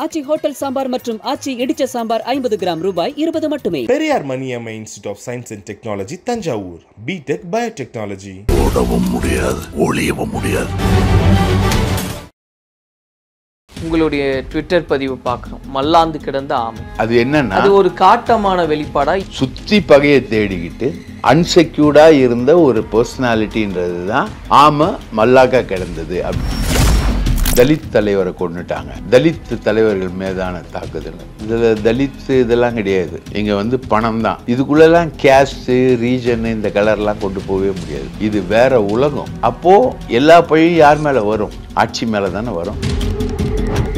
ஆச்சி hotel sambar மற்றும் ஆச்சி இடிச்ச சாம்பார் ஐம்பது கிராம் ரூபாய் இருபது மட்டுமே. Periyar Maniammai institute of science and technology Thanjavur. B Tech biotechnology ஓடவும் முடியாது ஒளியவும் முடியாது. உங்களுடைய ட்விட்டர் பதிவு பார்க்குறோம் மல்லாந்து கிடந்த ஆமை. அது என்னன்னா அது ஒரு காட்டமான வெளிப்பாடா சுத்தி பகையை தேடிக்கிட்டு அன்செக்யூர்டா இருந்த ஒரு பர்சனாலிட்டின்றது தான் ஆம மல்லாக்கா கிடந்தது. அப்படி தலித் தலைவரை கொண்டுட்டாங்க தலித் தலைவர்கள் மீதான தாக்குதல். இதுல தலித் இதெல்லாம் கிடையாது. இங்க வந்து பணம் தான் இதுக்குள்ளெல்லாம் கேஸ்ட் ரீஜன் இந்த கலர்லாம் கொண்டு போகவே முடியாது. இது வேற உலகம். அப்போ எல்லா பழியும் யார் மேல வரும்? ஆட்சி மேல தானே வரும்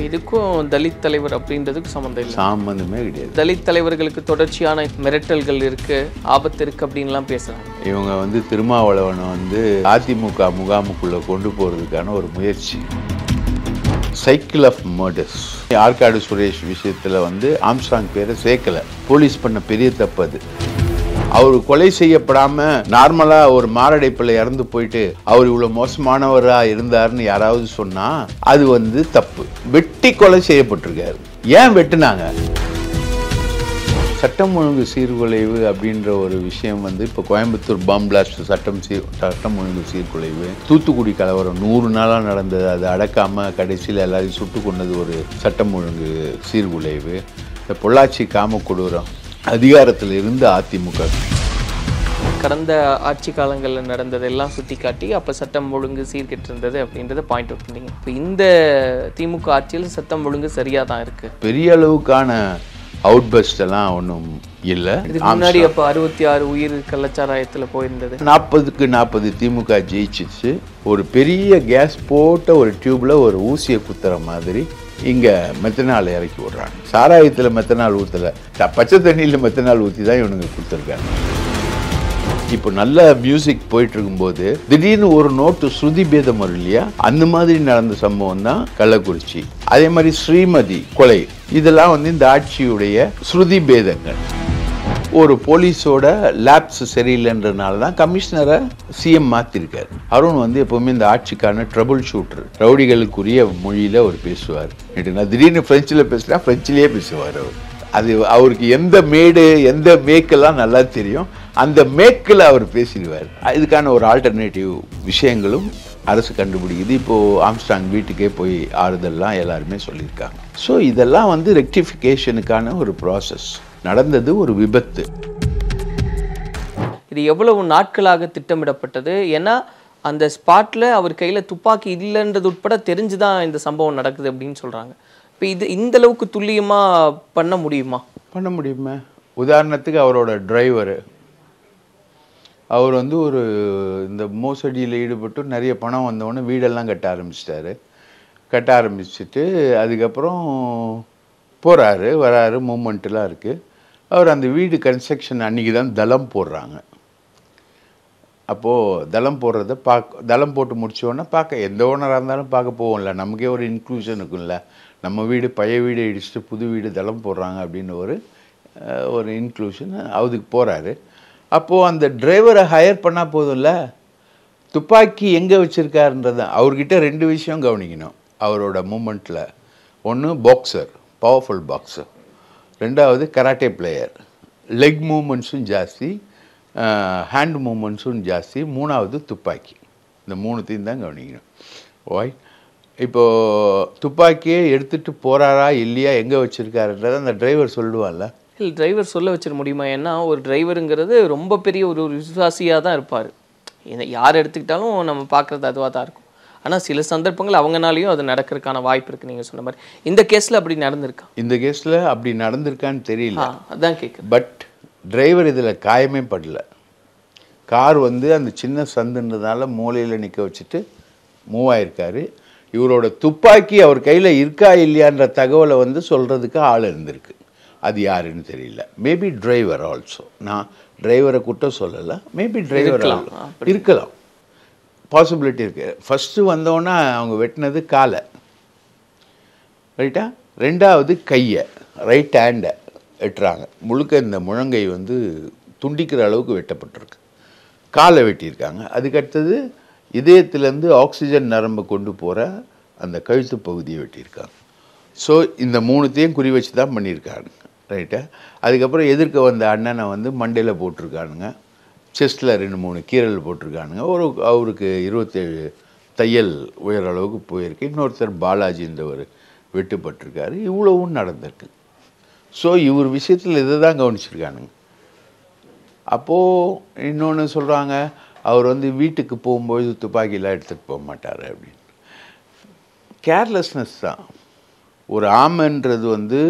இதுக்கும் தலித் தலைவர் அப்படின்றதுக்கு சம்மந்தம் இல்லை. சாம்பந்தமே கிடையாது. தலித் தலைவர்களுக்கு தொடர்ச்சியான மிரட்டல்கள் இருக்கு ஆபத்து இருக்கு அப்படின்லாம் பேசுறாங்க. இவங்க வந்து திருமாவளவனை வந்து அதிமுக முகாமுக்குள்ள கொண்டு போறதுக்கான ஒரு முயற்சி. Cycle of murders Arcot Suresh விஷயத்தில் வந்து ஆம்ஸ்டாங் பேரை சேர்க்கல. போலீஸ் பண்ண பெரிய தப்பு அது. அவர் கொலை செய்யப்படாம நார்மலா ஒரு மாரடைப்பில் இறந்து போயிட்டு அவர் இவ்வளவு மோசமானவரா இருந்தாருன்னு யாராவது சொன்னா அது வந்து தப்பு. வெட்டி கொலை செய்யப்பட்டிருக்காரு. ஏன் வெட்டினாங்க? சட்டம் ஒழுங்கு சீர்குலைவு அப்படின்ற ஒரு விஷயம் வந்து இப்போ கோயம்புத்தூர் பாம் பிளாஸ்ட் சட்டம் சீர் சட்டம் ஒழுங்கு சீர்குலைவு. தூத்துக்குடி கலவரம் நூறு நாளாக நடந்தது. அதை அடக்காம கடைசியில் எல்லாரையும் சுட்டு கொண்டது ஒரு சட்டம் ஒழுங்கு சீர்குலைவு. இந்த பொள்ளாச்சி காமக்கொடூரம் அதிகாரத்தில் இருந்து அதிமுக. கடந்த ஆட்சி காலங்களில் நடந்ததெல்லாம் சுட்டி காட்டி அப்போ சட்டம் ஒழுங்கு சீர்கெட்டு இருந்தது அப்படின்றத பாயிண்ட் அவுட் பண்ணீங்க இப்போ இந்த திமுக ஆட்சியில் சட்டம் ஒழுங்கு சரியாக தான் இருக்கு. பெரிய அளவுக்கான அவுட்பஸ்ட் எல்லாம் ஒன்றும் இல்லை. முன்னாடி அப்போ அறுபத்தி ஆறு உயிர் கள்ளச்சாராயத்தில் போயிருந்தது. நாற்பதுக்கு நாற்பது திமுக ஜெயிச்சிச்சு. ஒரு பெரிய கேஸ் போட்ட ஒரு டியூப்ல ஒரு ஊசியை குத்துற மாதிரி இங்க மெத்தனால் இறக்கி விடுறாங்க. சாராயத்துல மெத்தனால் த- பச்சை தண்ணியில மெத்தனால் ஊத்தி தான் இவனுங்க கொடுத்துருக்காங்க. இப்போ நல்ல மியூசிக் போயிட்டு இருக்கும்போது திடீர்னு ஒரு நோட்டு ஸ்ருதி பேதம் வரும் இல்லையா? அந்த மாதிரி நடந்த சம்பவம் தான் கள்ளக்குறிச்சி. அதே மாதிரி ஸ்ரீமதி கொலை. இதெல்லாம் வந்து இந்த ஆட்சியுடைய ஸ்ருதி பேதங்கள் ஒரு போலீஸோட லேப்ஸ் சரியில்லைன்றனால தான் கமிஷனரை சிஎம் மாத்திருக்காரு. அருண் வந்து எப்பவுமே இந்த ஆட்சிக்கான ட்ரபுள் ஷூட்டர் ரவுடிகளுக்குரிய மொழியில அவர் பேசுவார். நான் திடீர்னு பிரெஞ்சில் பேசினா பிரெஞ்சிலேயே பேசுவார் அவர். அது அவருக்கு எந்த மேடு எந்த மேக்கெல்லாம் நல்லா தெரியும் அந்த மேக்கில் அவர் பேசிடுவார். இதுக்கான ஒரு ஆல்டர்னேட்டிவ் விஷயங்களும் அரசு கண்டுபிடிக்குது. இப்போது ஆம்ஸ்டாங் வீட்டுக்கே போய் ஆறுதல்லாம் எல்லாருமே சொல்லியிருக்காங்க. ஸோ இதெல்லாம் வந்து ரெக்டிஃபிகேஷனுக்கான ஒரு ப்ராசஸ் நடந்தது ஒரு விபத்து. இது எவ்வளவு நாட்களாக திட்டமிடப்பட்டது? ஏன்னா அந்த ஸ்பாட்டில் அவர் கையில் துப்பாக்கி இல்லைன்றது உட்பட தெரிஞ்சு தான் இந்த சம்பவம் நடக்குது அப்படின்னு சொல்கிறாங்க இப்போ இது இந்த அளவுக்கு துல்லியமா பண்ண முடியுமா? பண்ண முடியுமா? உதாரணத்துக்கு அவரோட டிரைவர் அவர் வந்து ஒரு இந்த மோசடியில் ஈடுபட்டு நிறைய பணம் வந்தவொடனே வீடெல்லாம் கட்ட ஆரம்பிச்சிட்டாரு. கட்ட ஆரம்பிச்சுட்டு அதுக்கப்புறம் போகிறாரு வராரு மூமெண்ட்லாம் இருக்குது அவர் அந்த வீடு கன்ஸ்ட்ரக்ஷன் அன்றைக்கி தான் தளம் போடுறாங்க. அப்போது தளம் போடுறத பார்க்க தளம் போட்டு முடிச்சோடனே பார்க்க எந்த ஓனராக இருந்தாலும் பார்க்க போவோம்ல. நமக்கே ஒரு இன்க்ளூஷன் இருக்கும்ல. நம்ம வீடு பழைய வீடு இடிச்சுட்டு புது வீடு தளம் போடுறாங்க அப்படின்னு ஒரு ஒரு இன்க்ளூஷன் அதுக்கு போகிறாரு அப்போது அந்த டிரைவரை ஹையர் பண்ணால் போதும்ல? துப்பாக்கி எங்கே வச்சுருக்காருன்றது அவர்கிட்ட ரெண்டு விஷயம் கவனிக்கணும். அவரோட மூமெண்ட்டில் ஒன்று பாக்ஸர் பவர்ஃபுல் பாக்ஸர் ரெண்டாவது கராட்டே பிளேயர் லெக் மூமெண்ட்ஸும் ஜாஸ்தி ஹேண்ட் மூமெண்ட்ஸும் ஜாஸ்தி. மூணாவது துப்பாக்கி. இந்த மூணுத்தையும் தான் கவனிக்கணும். ஓய் இப்போது துப்பாக்கியே எடுத்துகிட்டு போகிறாரா இல்லையா எங்கே வச்சுருக்காருன்றதை அந்த டிரைவர் சொல்லுவான்ல. இல்லை டிரைவர் சொல்ல வச்சிட முடியுமா? ஏன்னா ஒரு டிரைவருங்கிறது ரொம்ப பெரிய ஒரு ஒரு விசுவாசியாக தான் இருப்பார். யார் எடுத்துக்கிட்டாலும் நம்ம பார்க்குறது அதுவாக தான் இருக்கும். ஆனால் சில சந்தர்ப்பங்கள் அவங்கனாலையும் அது நடக்கிறதுக்கான வாய்ப்பு இருக்குது நீங்கள் சொன்ன மாதிரி. இந்த கேஸில் அப்படி நடந்திருக்கா? இந்த கேஸில் அப்படி நடந்திருக்கான்னு தெரியல. அதான் கேட்குறேன் பட் டிரைவர் இதில் காயமே படல. கார் வந்து அந்த சின்ன சந்துன்றதால மூலையில் நிற்க வச்சுட்டு மூவ் ஆயிருக்காரு. இவரோட துப்பாக்கி அவர் கையில் இருக்கா இல்லையான்ற தகவலை வந்து சொல்கிறதுக்கு ஆள் இருந்திருக்கு. அது யாருன்னு தெரியல. மேபி டிரைவர் ஆல்சோ நான் டிரைவரை குற்றம் சொல்லலை. மேபி டிரைவர் இருக்கலாம். பாசிபிலிட்டி இருக்கு. ஃபஸ்ட்டு வந்தோன்னே அவங்க வெட்டினது காலை. ரைட்டா ரெண்டாவது கையை ரைட் ஹேண்டை வெட்டுறாங்க. முழுக்க இந்த முழங்கை வந்து துண்டிக்கிற அளவுக்கு வெட்டப்பட்டிருக்கு. காலை வெட்டியிருக்காங்க. அதுக்கடுத்தது இதயத்திலேருந்து ஆக்சிஜன் நரம்பு கொண்டு போகிற அந்த கழுத்து பகுதியை வெட்டியிருக்காங்க. ஸோ இந்த மூணுத்தையும் குறி வச்சு தான் பண்ணியிருக்காங்க ரைட்டா அதுக்கப்புறம் எதிர்க்க வந்த அண்ணனை வந்து மண்டையில் போட்டிருக்கானுங்க. செஸ்ட்டில் ரெண்டு மூணு கீரல் போட்டிருக்கானுங்க. ஒரு அவருக்கு இருபத்தேழு தையல் உயர அளவுக்கு போயிருக்கு. இன்னொருத்தர் பாலாஜின்றவர் வெட்டுப்பட்டிருக்காரு. இவ்வளவும் நடந்திருக்கு. ஸோ இவர் விஷயத்தில் இதை தான் கவனிச்சிருக்கானுங்க. அப்போது இன்னொன்று சொல்கிறாங்க அவர் வந்து வீட்டுக்கு போகும்போது துப்பாக்கிலாம் எடுத்துகிட்டு போக மாட்டார் அப்படின்னு. கேர்லெஸ்னஸ் தான். ஒரு ஆமைன்றது வந்து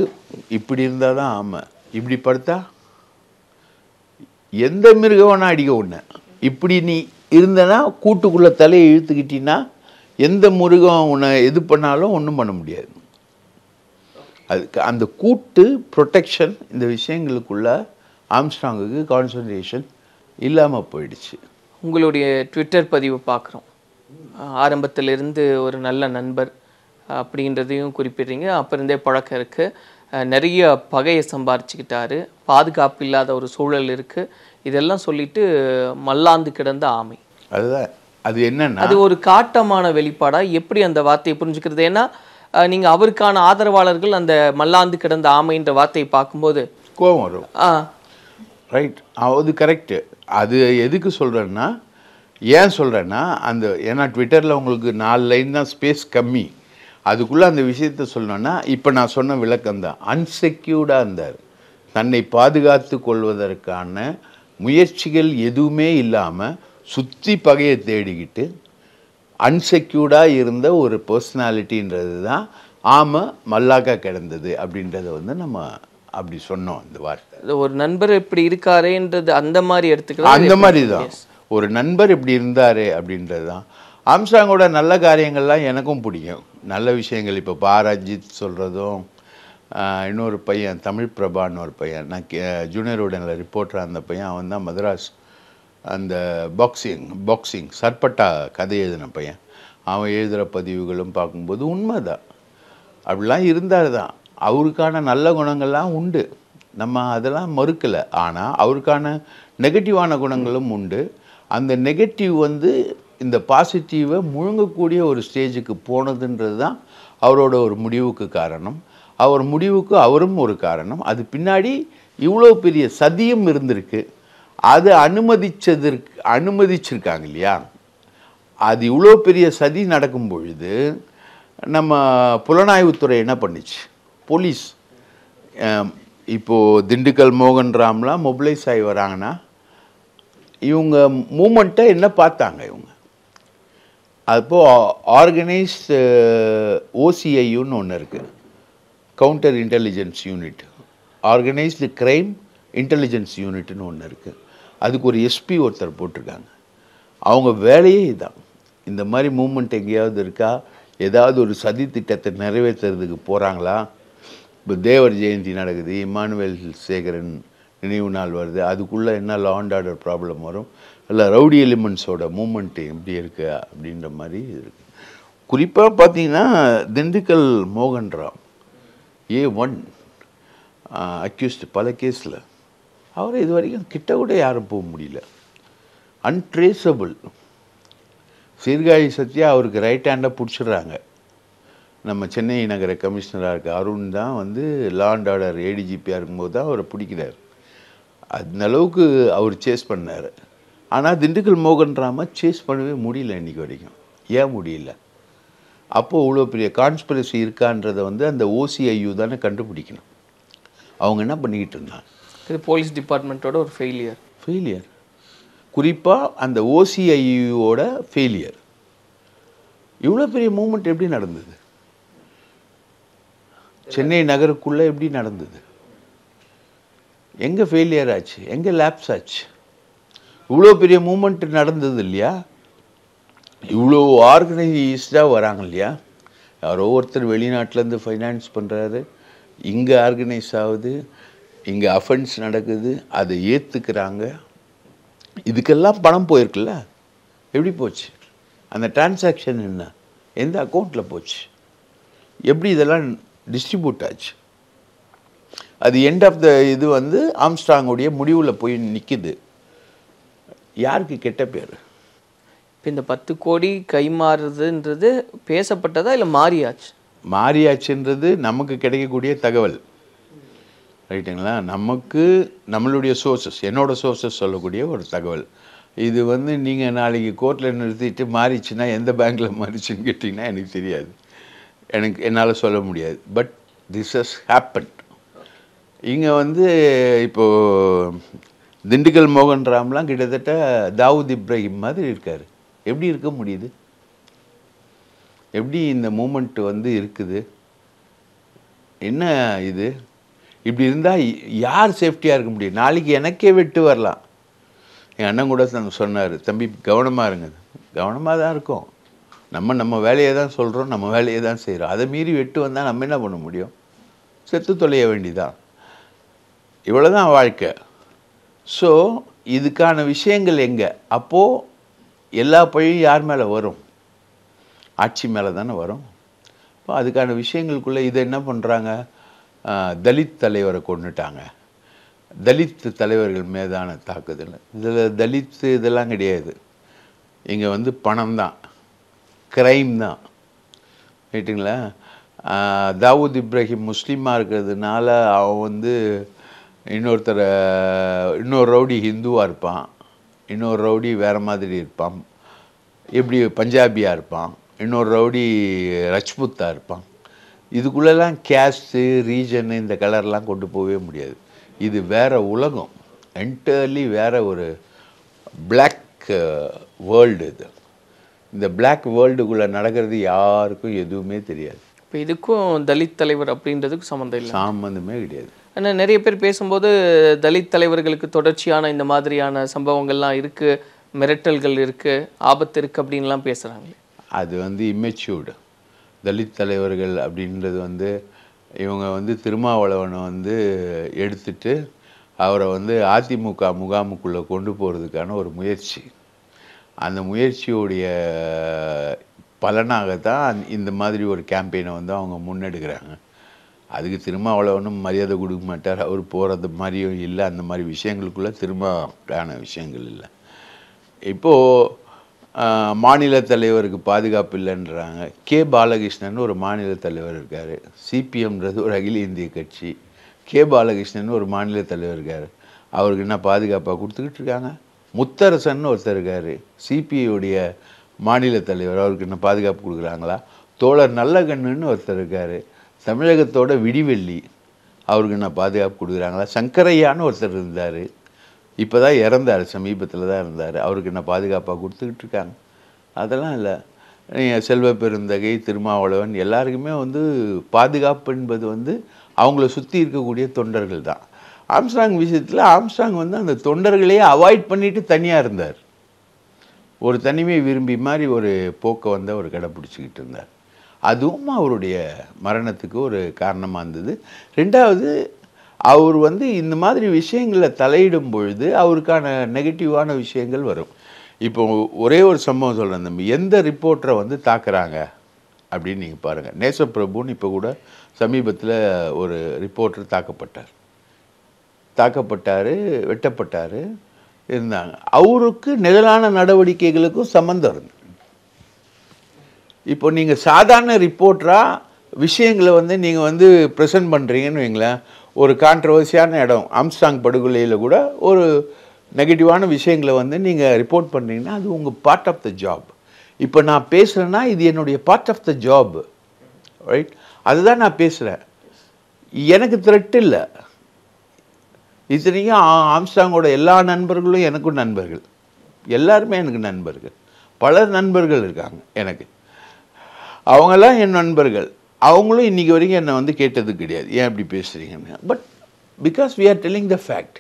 இப்படி இருந்தால் தான் ஆமை. இப்படி படுத்தா? எந்த மிருகம் வேணால் அடிக்க ஒன்று இப்படி நீ இருந்தனா கூட்டுக்குள்ளே தலையை இழுத்துக்கிட்டின்னா எந்த மிருகம் உன்னை எது பண்ணாலும் ஒன்றும் பண்ண முடியாது. அதுக்கு அந்த கூட்டு ப்ரொடெக்ஷன் இந்த விஷயங்களுக்குள்ள ஆம்ஸ்ட்ராங்குக்கு கான்சன்ட்ரேஷன் இல்லாமல் போயிடுச்சு. உங்களுடைய ட்விட்டர் பதிவு பார்க்குறோம். ஆரம்பத்திலிருந்து ஒரு நல்ல நண்பர் அப்படின்றதையும் குறிப்பிடுறீங்க. அப்போ இருந்தே பழக்கம் இருக்குது நிறைய பகையை சம்பாரிச்சுக்கிட்டாரு. பாதுகாப்பு இல்லாத ஒரு சூழல் இருக்குது இதெல்லாம் சொல்லிட்டு மல்லாந்து கிடந்த ஆமை. அதுதான். அது என்னன்னா அது ஒரு காட்டமான வெளிப்பாடா? எப்படி அந்த வார்த்தையை புரிஞ்சுக்கிறது? ஏன்னா அஹ், நீங்க அவருக்கான ஆதரவாளர்கள் அந்த மல்லாந்து கிடந்த ஆமைன்ற வார்த்தையை பார்க்கும்போது கோபம் வரும். ஆ ரைட் அது கரெக்டு அது எதுக்கு சொல்கிறேன்னா ஏன் சொல்கிறேன்னா அந்த ஏன்னா ட்விட்டரில் உங்களுக்கு நாலு லைன் தான் ஸ்பேஸ் கம்மி. அதுக்குள்ளே அந்த விஷயத்த சொல்லணும்னா இப்போ நான் சொன்ன விளக்கம் தான். அன்செக்யூர்டாக இருந்தார். தன்னை பாதுகாத்து கொள்வதற்கான முயற்சிகள் எதுவுமே இல்லாமல் சுற்றி பகையை தேடிக்கிட்டு அன்செக்யூர்டாக இருந்த ஒரு பர்சனாலிட்டின்றது தான் ஆமாம் மல்லாக்கா கிடந்தது அப்படின்றத வந்து நம்ம அப்படி சொன்னோம் இந்த வார்த்தை. ஒரு நண்பர் இப்படி இருக்காரேன்றது அந்த மாதிரி எடுத்துக்கலாம். அந்த மாதிரி தான் ஒரு நண்பர் இப்படி இருந்தாரு அப்படின்றது தான் ஆம்ஸ்டாங்கோட நல்ல காரியங்கள்லாம் எனக்கும் பிடிக்கும். நல்ல விஷயங்கள் இப்போ பாராஜித் சொல்கிறதும் இன்னொரு பையன் தமிழ் பிரபான்னு ஒரு பையன். நான் ஜூனியர் உடனில் ரிப்போர்ட்டர் அந்த பையன் அவன் தான் மதராஸ் அந்த பாக்ஸிங் பாக்ஸிங் சர்பட்டா கதை எழுதின பையன். அவன் எழுதுகிற பதிவுகளும் பார்க்கும்போது உண்மைதான். அப்படிலாம் இருந்தார் தான் அவருக்கான நல்ல குணங்கள்லாம் உண்டு. நம்ம அதெல்லாம் மறுக்கலை. ஆனால் அவருக்கான நெகட்டிவான குணங்களும் உண்டு. அந்த நெகட்டிவ் வந்து இந்த பாசிட்டிவை முழுங்கக்கூடிய ஒரு ஸ்டேஜுக்கு போனதுன்றது தான் அவரோட ஒரு முடிவுக்கு காரணம். அவர் முடிவுக்கு அவரும் ஒரு காரணம். அது பின்னாடி இவ்வளோ பெரிய சதியும் இருந்திருக்கு. அது அனுமதிச்சதற்கு அனுமதிச்சிருக்காங்க இல்லையா? அது இவ்வளோ பெரிய சதி நடக்கும் பொழுது நம்ம புலனாய்வுத்துறை என்ன பண்ணுச்சு? போலீஸ் இப்போது திண்டுக்கல் மோகன் ராம்லாம் மொபிலைஸ் ஆகி வராங்கன்னா இவங்க மூமெண்ட்டை என்ன பார்த்தாங்க இவங்க? அப்போது ஆர்கனைஸ்டு ஓசிஐயுன்னு ஒன்று இருக்குது counter intelligence unit organised crime intelligence யூனிட்னு ஒன்று இருக்குது அதுக்கு ஒரு எஸ்பி ஒருத்தர் போட்டிருக்காங்க. அவங்க வேலையே இதுதான் இந்த மாதிரி மூமெண்ட் எங்கேயாவது இருக்கா? ஏதாவது ஒரு சதி திட்டத்தை நிறைவேற்றுறதுக்கு போகிறாங்களா இப்போ தேவர் ஜெயந்தி நடக்குது இமானுவேல் சேகரன் நினைவு நாள் வருது அதுக்குள்ளே என்ன லாண்ட் ஆர்டர் ப்ராப்ளம் வரும்? இல்லை ரவுடி எலிமெண்ட்ஸோட மூமெண்ட்டு எப்படி இருக்கு அப்படின்ற மாதிரி இருக்கு. குறிப்பாக பார்த்தீங்கன்னா திண்டுக்கல் மோகன் ராம் ஏ ஒன் அக்யூஸ்டு பல கேஸில் அவரை இது வரைக்கும் கிட்ட கூட யாரும் போக முடியல. அன்ட்ரேசபிள் சீர்காழி சத்யா அவருக்கு ரைட் ஹேண்டாக பிடிச்சிடுறாங்க. நம்ம சென்னை நகர கமிஷனராக இருக்க அருண் தான் வந்து லா அண்ட் ஆர்டர் ஏடிஜிபியாக இருக்கும்போது தான் அவரை பிடிக்கிறார். அந்த அளவுக்கு அவர் சேஸ் பண்ணார். ஆனால் திண்டுக்கல் மோகன் ராம சேஸ் பண்ணவே முடியல இன்னைக்கு வரைக்கும். ஏன் முடியல? அப்போது இவ்வளோ பெரிய கான்ஸ்பிரசி இருக்கான்றதை வந்து அந்த ஓசிஐயு தானே கண்டுபிடிக்கணும். அவங்க என்ன பண்ணிக்கிட்டு இருந்தாங்க? இது போலீஸ் டிபார்ட்மெண்ட்டோட ஒரு ஃபெயிலியர் ஃபெயிலியர் குறிப்பாக அந்த ஓசிஐயோட ஃபெயிலியர் இவ்வளோ பெரிய மூமெண்ட் எப்படி நடந்தது? சென்னை நகருக்குள்ளே எப்படி நடந்தது? எங்கே ஃபெயிலியர் ஆச்சு? எங்கே லேப்ஸ் ஆச்சு? இவ்வளோ பெரிய மூமெண்ட் நடந்தது இல்லையா? இவ்வளோ ஆர்கனைஸ்டாக வராங்க இல்லையா? யாரோ ஒருத்தர் வெளிநாட்டிலேருந்து ஃபைனான்ஸ் பண்ணுறாரு இங்கே ஆர்கனைஸ் ஆகுது. இங்கே அஃபென்ஸ் நடக்குது. அதை ஏற்றுக்கிறாங்க இதுக்கெல்லாம் பணம் போயிருக்குல்ல? எப்படி போச்சு? அந்த டிரான்சாக்ஷன் என்ன? எந்த அக்கௌண்ட்டில் போச்சு? எப்படி இதெல்லாம் டிஸ்ட்ரிபியூட் ஆச்சு. அது எண்ட் ஆஃப் த இது வந்து ஆம்ஸ்ட்ராங்குடைய முடிவில் போய் நிற்கிது யாருக்கு கெட்ட பேர்? இப்போ இந்த பத்து கோடி கை மாறுறதுன்றது பேசப்பட்டதா இல்லை மாறியாச்சு? மாறியாச்சுன்றது நமக்கு கிடைக்கக்கூடிய தகவல். ரைட்டுங்களா? நமக்கு நம்மளுடைய சோர்சஸ் என்னோட சோர்சஸ் சொல்லக்கூடிய ஒரு தகவல். இது வந்து நீங்கள் நாளைக்கு கோர்ட்டில் நிறுத்திட்டு மாறிச்சுன்னா எந்த பேங்க்கில் மாறிச்சுன்னு கேட்டிங்கன்னா எனக்கு தெரியாது. எனக்கு என்னால் சொல்ல முடியாது. பட் திஸ் ஹஸ் ஹேப்பன் இங்கே வந்து இப்போது திண்டுக்கல் மோகன் ராம்லாம் கிட்டத்தட்ட தாவூத் இப்ராஹிம் மாதிரி இருக்கார். எப்படி இருக்க முடியுது? எப்படி இந்த மூமெண்ட் வந்து இருக்குது? என்ன இது? இப்படி இருந்தால் யார் சேஃப்டியாக இருக்க முடியும்? நாளைக்கு எனக்கே வெட்டு வரலாம். என் அண்ணன் கூட சொன்னார் தம்பி கவனமாக இருங்க. கவனமாக தான் இருக்கும். நம்ம நம்ம வேலையை தான் சொல்கிறோம் நம்ம வேலையை தான் செய்கிறோம் அதை மீறி வெட்டு வந்தால் நம்ம என்ன பண்ண முடியும்? செத்து தொலைய வேண்டிதான் இவ்வளோதான் வாழ்க்கை. ஸோ இதுக்கான விஷயங்கள் எங்கே? அப்போது எல்லா பழியும் யார் மேலே வரும்? ஆட்சி மேலே தானே வரும். இப்போ அதுக்கான விஷயங்களுக்குள்ளே இதை என்ன பண்ணுறாங்க தலித் தலைவரை கொண்டுட்டாங்க தலித் தலைவர்கள் மீதான தாக்குதல். இதில் தலித்து இதெல்லாம் கிடையாது. இங்கே வந்து பணம் தான் கிரைம் தான். ரைட்டுங்களா தாவூத் இப்ராஹிம் முஸ்லீமாக இருக்கிறதுனால அவன் வந்து இன்னொருத்தரை இன்னொரு ரவுடி ஹிந்துவாக இருப்பான். இன்னொரு ரவுடி வேறு மாதிரி இருப்பான். எப்படி பஞ்சாபியாக இருப்பான். இன்னொரு ரவுடி ரஜ்புத்தாக இருப்பான். இதுக்குள்ளெல்லாம் கேஸ்ட்டு ரீஜனு இந்த கலர்லாம் கொண்டு போகவே முடியாது. இது வேறு உலகம். என்டர்லி வேறு ஒரு பிளாக் வேர்ல்டு இது. இந்த பிளாக் வேர்ல்டுக்குள்ளே நடக்கிறது யாருக்கும் எதுவுமே தெரியாது. இப்போ இதுக்கும் தலித் தலைவர் அப்படின்றதுக்கு சம்மந்தம் இல்லை. சாம்பந்தமே கிடையாது. ஆனால் நிறைய பேர் பேசும்போது தலித் தலைவர்களுக்கு தொடர்ச்சியான இந்த மாதிரியான சம்பவங்கள்லாம் இருக்கு மிரட்டல்கள் இருக்கு ஆபத்து இருக்கு அப்படின்லாம் பேசுறாங்களே. அது வந்து இம்மெச்சூர்டு தலித் தலைவர்கள் அப்படின்றது வந்து இவங்க வந்து திருமாவளவனை வந்து எடுத்துட்டு அவரை வந்து அதிமுக முகாமுக்குள்ளே கொண்டு போகிறதுக்கான ஒரு முயற்சி. அந்த முயற்சியுடைய பலனாக தான் இந்த மாதிரி ஒரு கேம்பெயினை வந்து அவங்க முன்னெடுக்கிறாங்க. அதுக்கு திரும்ப அவ்வளோ ஒன்றும் மரியாதை கொடுக்க மாட்டார். அவர் போகிறது மாதிரியும் இல்லை. அந்த மாதிரி விஷயங்களுக்குள்ளே திரும்பக்கான விஷயங்கள் இல்லை. இப்போது மாநில தலைவருக்கு பாதுகாப்பு இல்லைன்றாங்க. கே. பாலகிருஷ்ணன் ஒரு மாநில தலைவர் இருக்கார். சிபிஎம்ன்றது ஒரு அகில இந்திய கட்சி. கே. பாலகிருஷ்ணன் ஒரு மாநில தலைவர் இருக்கார். அவருக்கு என்ன பாதுகாப்பாக கொடுத்துக்கிட்டு இருக்காங்க? முத்தரசன் ஒருத்தர் இருக்கார். சிபிஐடைய மாநில தலைவர் அவருக்கு என்ன பாதுகாப்பு கொடுக்குறாங்களா? தோழர் நல்லகண்ணுன்னு ஒருத்தர் இருக்கார். தமிழகத்தோட விடிவெள்ளி அவருக்கு என்ன பாதுகாப்பு கொடுக்குறாங்களா? சங்கரையான்னு ஒருத்தர் இருந்தார். இப்போ தான் இறந்தார் சமீபத்தில் தான் இருந்தார். அவருக்கு என்ன பாதுகாப்பாக கொடுத்துக்கிட்டு இருக்காங்க. அதெல்லாம் இல்லை. நீங்கள் செல்வ பெருந்தகை திருமாவளவன் எல்லாருக்குமே வந்து பாதுகாப்பு என்பது வந்து அவங்கள சுற்றி இருக்கக்கூடிய தொண்டர்கள் தான். ஆம்ஸ்ட்ராங் விஷயத்தில் ஆம்ஸ்ட்ராங் வந்து அந்த தொண்டர்களையே அவாய்ட் பண்ணிட்டு தனியாக இருந்தார். ஒரு தனிமை விரும்பி மாதிரி ஒரு போக்கை வந்து அவர் கடைப்பிடிச்சிக்கிட்டு இருந்தார். அதுவும் அவருடைய மரணத்துக்கு ஒரு காரணமாக இருந்தது. ரெண்டாவது அவர் வந்து இந்த மாதிரி விஷயங்களில் தலையிடும் பொழுது அவருக்கான நெகட்டிவான விஷயங்கள் வரும். இப்போ ஒரே ஒரு சம்பவம் சொல்கிறேன் தம்பி. எந்த ரிப்போர்ட்டரை வந்து தாக்குறாங்க அப்படின்னு நீங்கள் பாருங்கள் நேசப்பிரபுன்னு இப்போ கூட சமீபத்தில் ஒரு ரிப்போர்ட்டர் தாக்கப்பட்டார். தாக்கப்பட்டார் வெட்டப்பட்டார் இருந்தாங்க. அவருக்கு நிழலான நடவடிக்கைகளுக்கும் சம்மந்தம் இருந்து. இப்போ நீங்கள் சாதாரண ரிப்போர்ட்டராக விஷயங்களை வந்து நீங்கள் வந்து ப்ரெசென்ட் பண்ணுறீங்கன்னு வைங்களேன் ஒரு கான்ட்ரவர்சியான இடம் ஆம்ஸ்டாங் படுகொலையில் கூட ஒரு நெகட்டிவான விஷயங்களை வந்து நீங்கள் ரிப்போர்ட் பண்ணுறீங்கன்னா அது உங்கள் பார்ட் ஆஃப் த ஜாப் இப்போ நான் பேசுகிறேன்னா இது என்னுடைய part of the job right அதுதான் நான் பேசுகிறேன் எனக்கு த்ரெட் இல்லை. இத்தனைக்கும் ஆ- ஆம்ஸ்டாங்கோட எல்லா நண்பர்களும் எனக்கும் நண்பர்கள். எல்லாருமே எனக்கு நண்பர்கள். பல நண்பர்கள் இருக்காங்க எனக்கு. அவங்கெல்லாம் என் நண்பர்கள். அவங்களும் இன்னைக்கு வரைக்கும் என்னை வந்து கேட்டது கிடையாது. ஏன் இப்படி பேசுகிறீங்கன்னு but because we are telling the fact.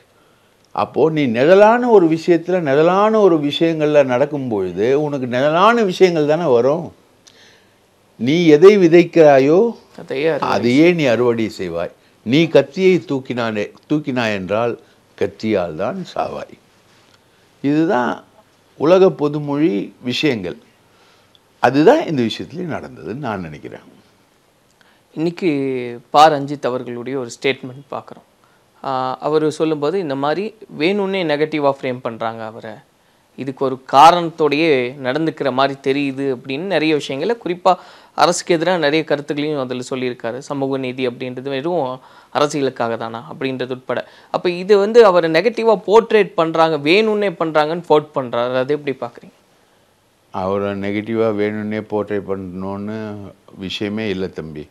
அப்போது நீ நிழலான ஒரு விஷயத்தில் நிழலான ஒரு விஷயங்களில் நடக்கும் பொழுது உனக்கு நிழலான விஷயங்கள் தானே வரும். நீ எதை விதைக்கிறாயோ அதையே நீ அறுவடை செய்வாய். நீ கத்தியை தூக்கினானே தூக்கினாய் என்றால் கத்தியால் தான் சாவாய். இதுதான் உலக பொதுமொழி விஷயங்கள். அதுதான் இந்த விஷயத்துலையும் நடந்ததுன்னு நான் நினைக்கிறேன். இன்னைக்கு பா. ரஞ்சித் அவர்களுடைய ஒரு ஸ்டேட்மெண்ட் பார்க்குறோம். அவர் சொல்லும்போது இந்த மாதிரி வேணும்னே நெகட்டிவாக ஃப்ரேம் பண்ணுறாங்க அவரை. இதுக்கு ஒரு காரணத்தோடையே நடந்துக்கிற மாதிரி தெரியுது அப்படின்னு நிறைய விஷயங்களை குறிப்பாக அரசுக்கு எதிராக நிறைய கருத்துக்களையும் அதில் சொல்லியிருக்காரு. சமூக நீதி அப்படின்றது வெறும் அரசியலுக்காக தானா அப்படின்றது உட்பட. அப்போ இது வந்து அவர் நெகட்டிவாக போர்ட்ரேட் பண்ணுறாங்க வேணும்னே பண்ணுறாங்கன்னு ஃபோர்ட் பண்ணுறாரு அதை எப்படி பார்க்குறீங்க? அவரை நெகட்டிவாக வேணும்னே போர்ட்ரேட் பண்ணணுன்னு விஷயமே இல்லை தம்பி.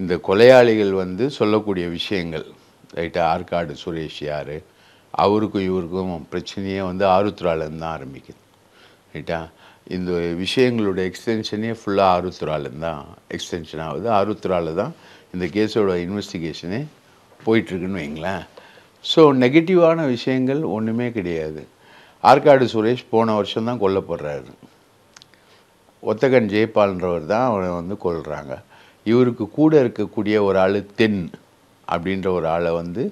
இந்த கொலையாளிகள் வந்து சொல்லக்கூடிய விஷயங்கள் ரைட்டா ஆற்காடு சுரேஷ் யார் அவருக்கும் இவருக்கும் பிரச்சனையே வந்து ஆருத்ராலேருந்து தான் ஆரம்பிக்குது. ரைட்டா? இந்த விஷயங்களோட எக்ஸ்டென்ஷனே ஃபுல்லாக ஆருத்ராலேருந்து தான் எக்ஸ்டென்ஷன் ஆகுது. ஆருத்ரால தான் இந்த கேஸோட இன்வெஸ்டிகேஷனே போயிட்டுருக்குன்னு வைங்களேன். ஸோ நெகட்டிவான விஷயங்கள் ஒன்றுமே கிடையாது. ஆற்காடு சுரேஷ் போன வருஷம் தான் கொல்லப்படுறாரு. ஒத்தகன் ஜெயபால்ன்றவர் தான் அவனை வந்து கொல்றாங்க. இவருக்கு கூட இருக்கக்கூடிய ஒரு ஆள் தென் அப்படின்ற ஒரு ஆளை வந்து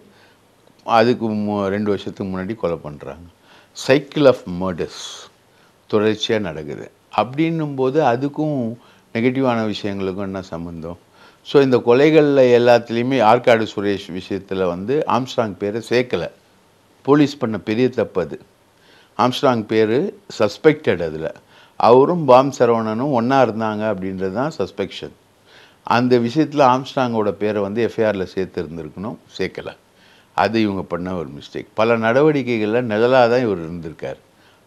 அதுக்கு மு- ரெண்டு வருஷத்துக்கு முன்னாடி கொலை பண்ணுறாங்க சைக்கிள் ஆஃப் மர்டர்ஸ் தொடர்ச்சியாக நடக்குது. அப்படின்னும் போது அதுக்கும் நெகட்டிவான விஷயங்களுக்கும் என்ன சம்மந்தம் ஸோ இந்த கொலைகளில் எல்லாத்துலேயுமே ஆற்காடு சுரேஷ் விஷயத்தில் வந்து ஆம்ஸ்ட்ராங் பேரை சேர்க்கலை. போலீஸ் பண்ண பெரிய தப்பு அது. ஆம்ஸ்ட்ராங் பேர் சஸ்பெக்டட் அதில். அவரும் பாம் சரவணனும் ஒன்றா இருந்தாங்க அப்படின்றது தான் சஸ்பெக்ஷன் அந்த விஷயத்தில் ஆம்ஸ்ட்ராங்கோட பேரை வந்து எஃப்ஐஆரில் சேர்த்து இருந்திருக்கணும் சேர்க்கலை. அது இவங்க பண்ண ஒரு மிஸ்டேக் பல நடவடிக்கைகளில் நிழலாக தான் இவர் இருந்திருக்கார்.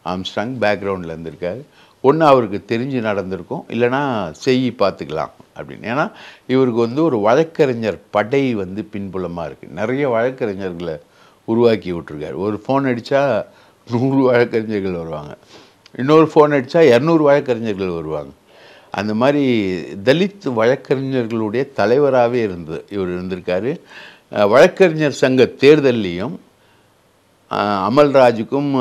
ஆம்ஸ்டாங் பேக்ரவுண்டில் இருந்திருக்காரு. ஒன்று அவருக்கு தெரிஞ்சு நடந்திருக்கும். இல்லைன்னா செய்யி பார்த்துக்கலாம் அப்படின்னு. ஏன்னா இவருக்கு வந்து ஒரு வழக்கறிஞர் படை வந்து பின்புலமாக இருக்குது நிறைய வழக்கறிஞர்களை உருவாக்கி விட்டுருக்கார். ஒரு ஃபோன் அடித்தா நூறு வழக்கறிஞர்கள் வருவாங்க. இன்னொரு ஃபோன் அடித்தா இரநூறு வழக்கறிஞர்கள் வருவாங்க. அந்த மாதிரி தலித் வழக்கறிஞர்களுடைய தலைவராகவே இருந்து இவர் இருந்திருக்காரு. வழக்கறிஞர் சங்க தேர்தல்லையும் அமல்ராஜுக்கும்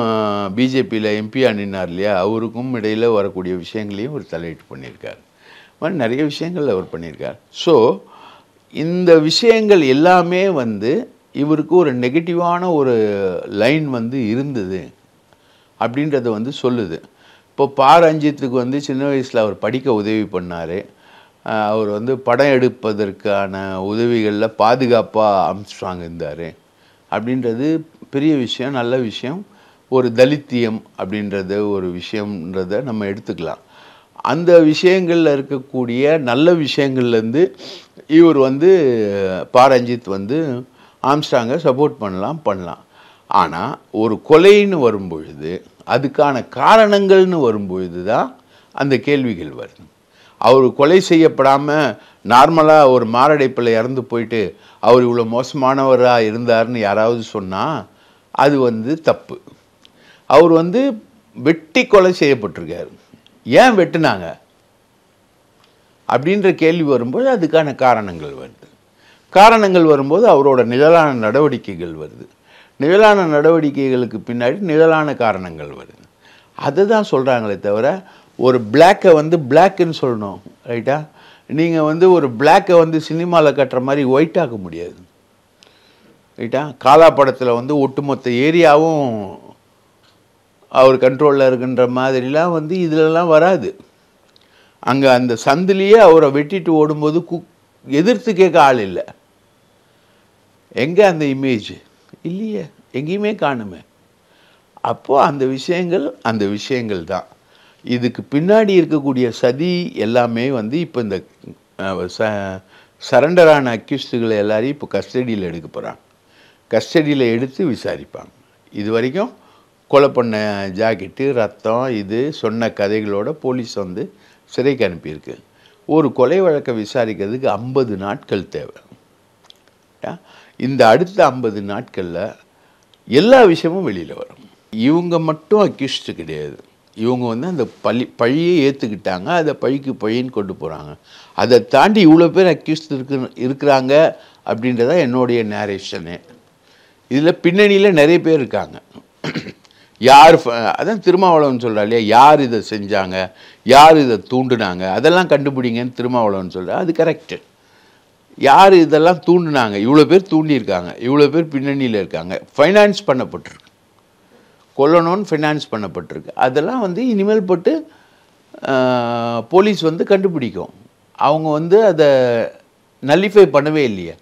பிஜேபியில் எம்பி நின்னார் இல்லையா அவருக்கும் இடையில் வரக்கூடிய விஷயங்களையும் அவர் தலையீட்டு பண்ணியிருக்கார். இது மாதிரி நிறைய விஷயங்கள் அவர் பண்ணியிருக்கார். ஸோ இந்த விஷயங்கள் எல்லாமே வந்து இவருக்கு ஒரு நெகட்டிவான ஒரு லைன் வந்து இருந்தது அப்படின்றத வந்து சொல்லுது. இப்போ பா ரஞ்சித்துக்கு வந்து சின்ன வயசில் அவர் படிக்க உதவி பண்ணார். அவர் வந்து படம் எடுப்பதற்கான உதவிகளில் பாதுகாப்பாக ஆம்ஸ்ட்ராங் இருந்தார் அப்படின்றது பெரிய விஷயம் நல்ல விஷயம். ஒரு தலித்தியம் அப்படின்றத ஒரு விஷயம்ன்றத நம்ம எடுத்துக்கலாம். அந்த விஷயங்களில் இருக்கக்கூடிய நல்ல விஷயங்கள்லேருந்து இவர் வந்து பாரஞ்சித் வந்து ஆம்ஸ்டாங்கை சப்போர்ட் பண்ணலாம் பண்ணலாம். ஆனால் ஒரு கொலைன்னு வரும்பொழுது அதுக்கான காரணங்கள்னு வரும்பொழுது தான் அந்த கேள்விகள் வருது. அவர் கொலை செய்யப்படாமல் நார்மலாக ஒரு மாரடைப்பில் இறந்து போயிட்டு அவர் இவ்வளோ மோசமானவராக இருந்தார்னு யாராவது சொன்னால் அது வந்து தப்பு. அவர் வந்து வெட்டி கொலை செய்யப்பட்டிருக்காரு. ஏன் வெட்டுனாங்க? அப்படின்ற கேள்வி வரும்போது அதுக்கான காரணங்கள் வருது. காரணங்கள் வரும்போது அவரோட நிழலான நடவடிக்கைகள் வருது. நிழலான நடவடிக்கைகளுக்கு பின்னாடி நிழலான காரணங்கள் வருது. அதை தான் சொல்கிறாங்களே தவிர ஒரு பிளாக்கை வந்து பிளாக்குன்னு சொல்லணும் ரைட்டா நீங்கள் வந்து ஒரு பிளாக்கை வந்து சினிமாவில் கட்டுற மாதிரி ஒயிட் ஆக்க முடியாது. ரைட்டா காலா படத்தில் வந்து ஒட்டுமொத்த ஏரியாவும் அவர் கண்ட்ரோலில் இருக்குன்ற மாதிரிலாம் வந்து இதிலலாம் வராது. அங்கே அந்த சந்திலேயே அவரை வெட்டிட்டு ஓடும்போது கு எதிர்த்து கேட்க ஆள் இல்லை. எங்கே அந்த இமேஜ் இல்லையே எங்கேயுமே காணுமே. அப்போது அந்த விஷயங்கள் அந்த விஷயங்கள் தான். இதுக்கு பின்னாடி இருக்கக்கூடிய சதி எல்லாமே வந்து இப்போ இந்த ச சரண்டரான அக்யூஸ்டுகளை எல்லாரையும் இப்போ கஸ்டடியில் எடுக்க போகிறாங்க கஸ்டடியில் எடுத்து விசாரிப்பாங்க. இது வரைக்கும் கொலை பண்ண ஜாக்கெட்டு ரத்தம் இது சொன்ன கதைகளோட போலீஸ் வந்து சிறைக்கு அனுப்பியிருக்கு. ஒரு கொலை வழக்கை விசாரிக்கிறதுக்கு ஐம்பது நாட்கள் தேவை. இந்த அடுத்த ஐம்பது நாட்களில் எல்லா விஷயமும் வெளியில் வரும். இவங்க மட்டும் அக்யூஸ்டு கிடையாது. இவங்க வந்து அந்த பழி பழியை ஏற்றுக்கிட்டாங்க அதை பழிக்கு பழின்னு கொண்டு போகிறாங்க அதை தாண்டி இவ்வளோ பேர் அக்யூஸ்ட் இருக்கு இருக்கிறாங்க அப்படின்றத என்னுடைய நேரேஷனு இதில் பின்னணியில் நிறைய பேர் இருக்காங்க. யார் ஃப- அதான் திருமாவளவன் சொல்கிறா இல்லையா? யார் இதை செஞ்சாங்க? யார் இதை தூண்டுனாங்க? அதெல்லாம் கண்டுபிடிங்கன்னு திருமாவளவன் சொல்கிறா அது கரெக்டு யார் இதெல்லாம் தூண்டுனாங்க? இவ்வளோ பேர் தூண்டியிருக்காங்க. இவ்வளோ பேர் பின்னணியில் இருக்காங்க. ஃபைனான்ஸ் பண்ணப்பட்டிருக்கு. கொல்லணும்னு ஃபினான்ஸ் பண்ணப்பட்டிருக்கு. அதெல்லாம் வந்து இனிமேல் போட்டு போலீஸ் வந்து கண்டுபிடிக்கும். அவங்க வந்து அதை நல்லிஃபை பண்ணவே இல்லையே.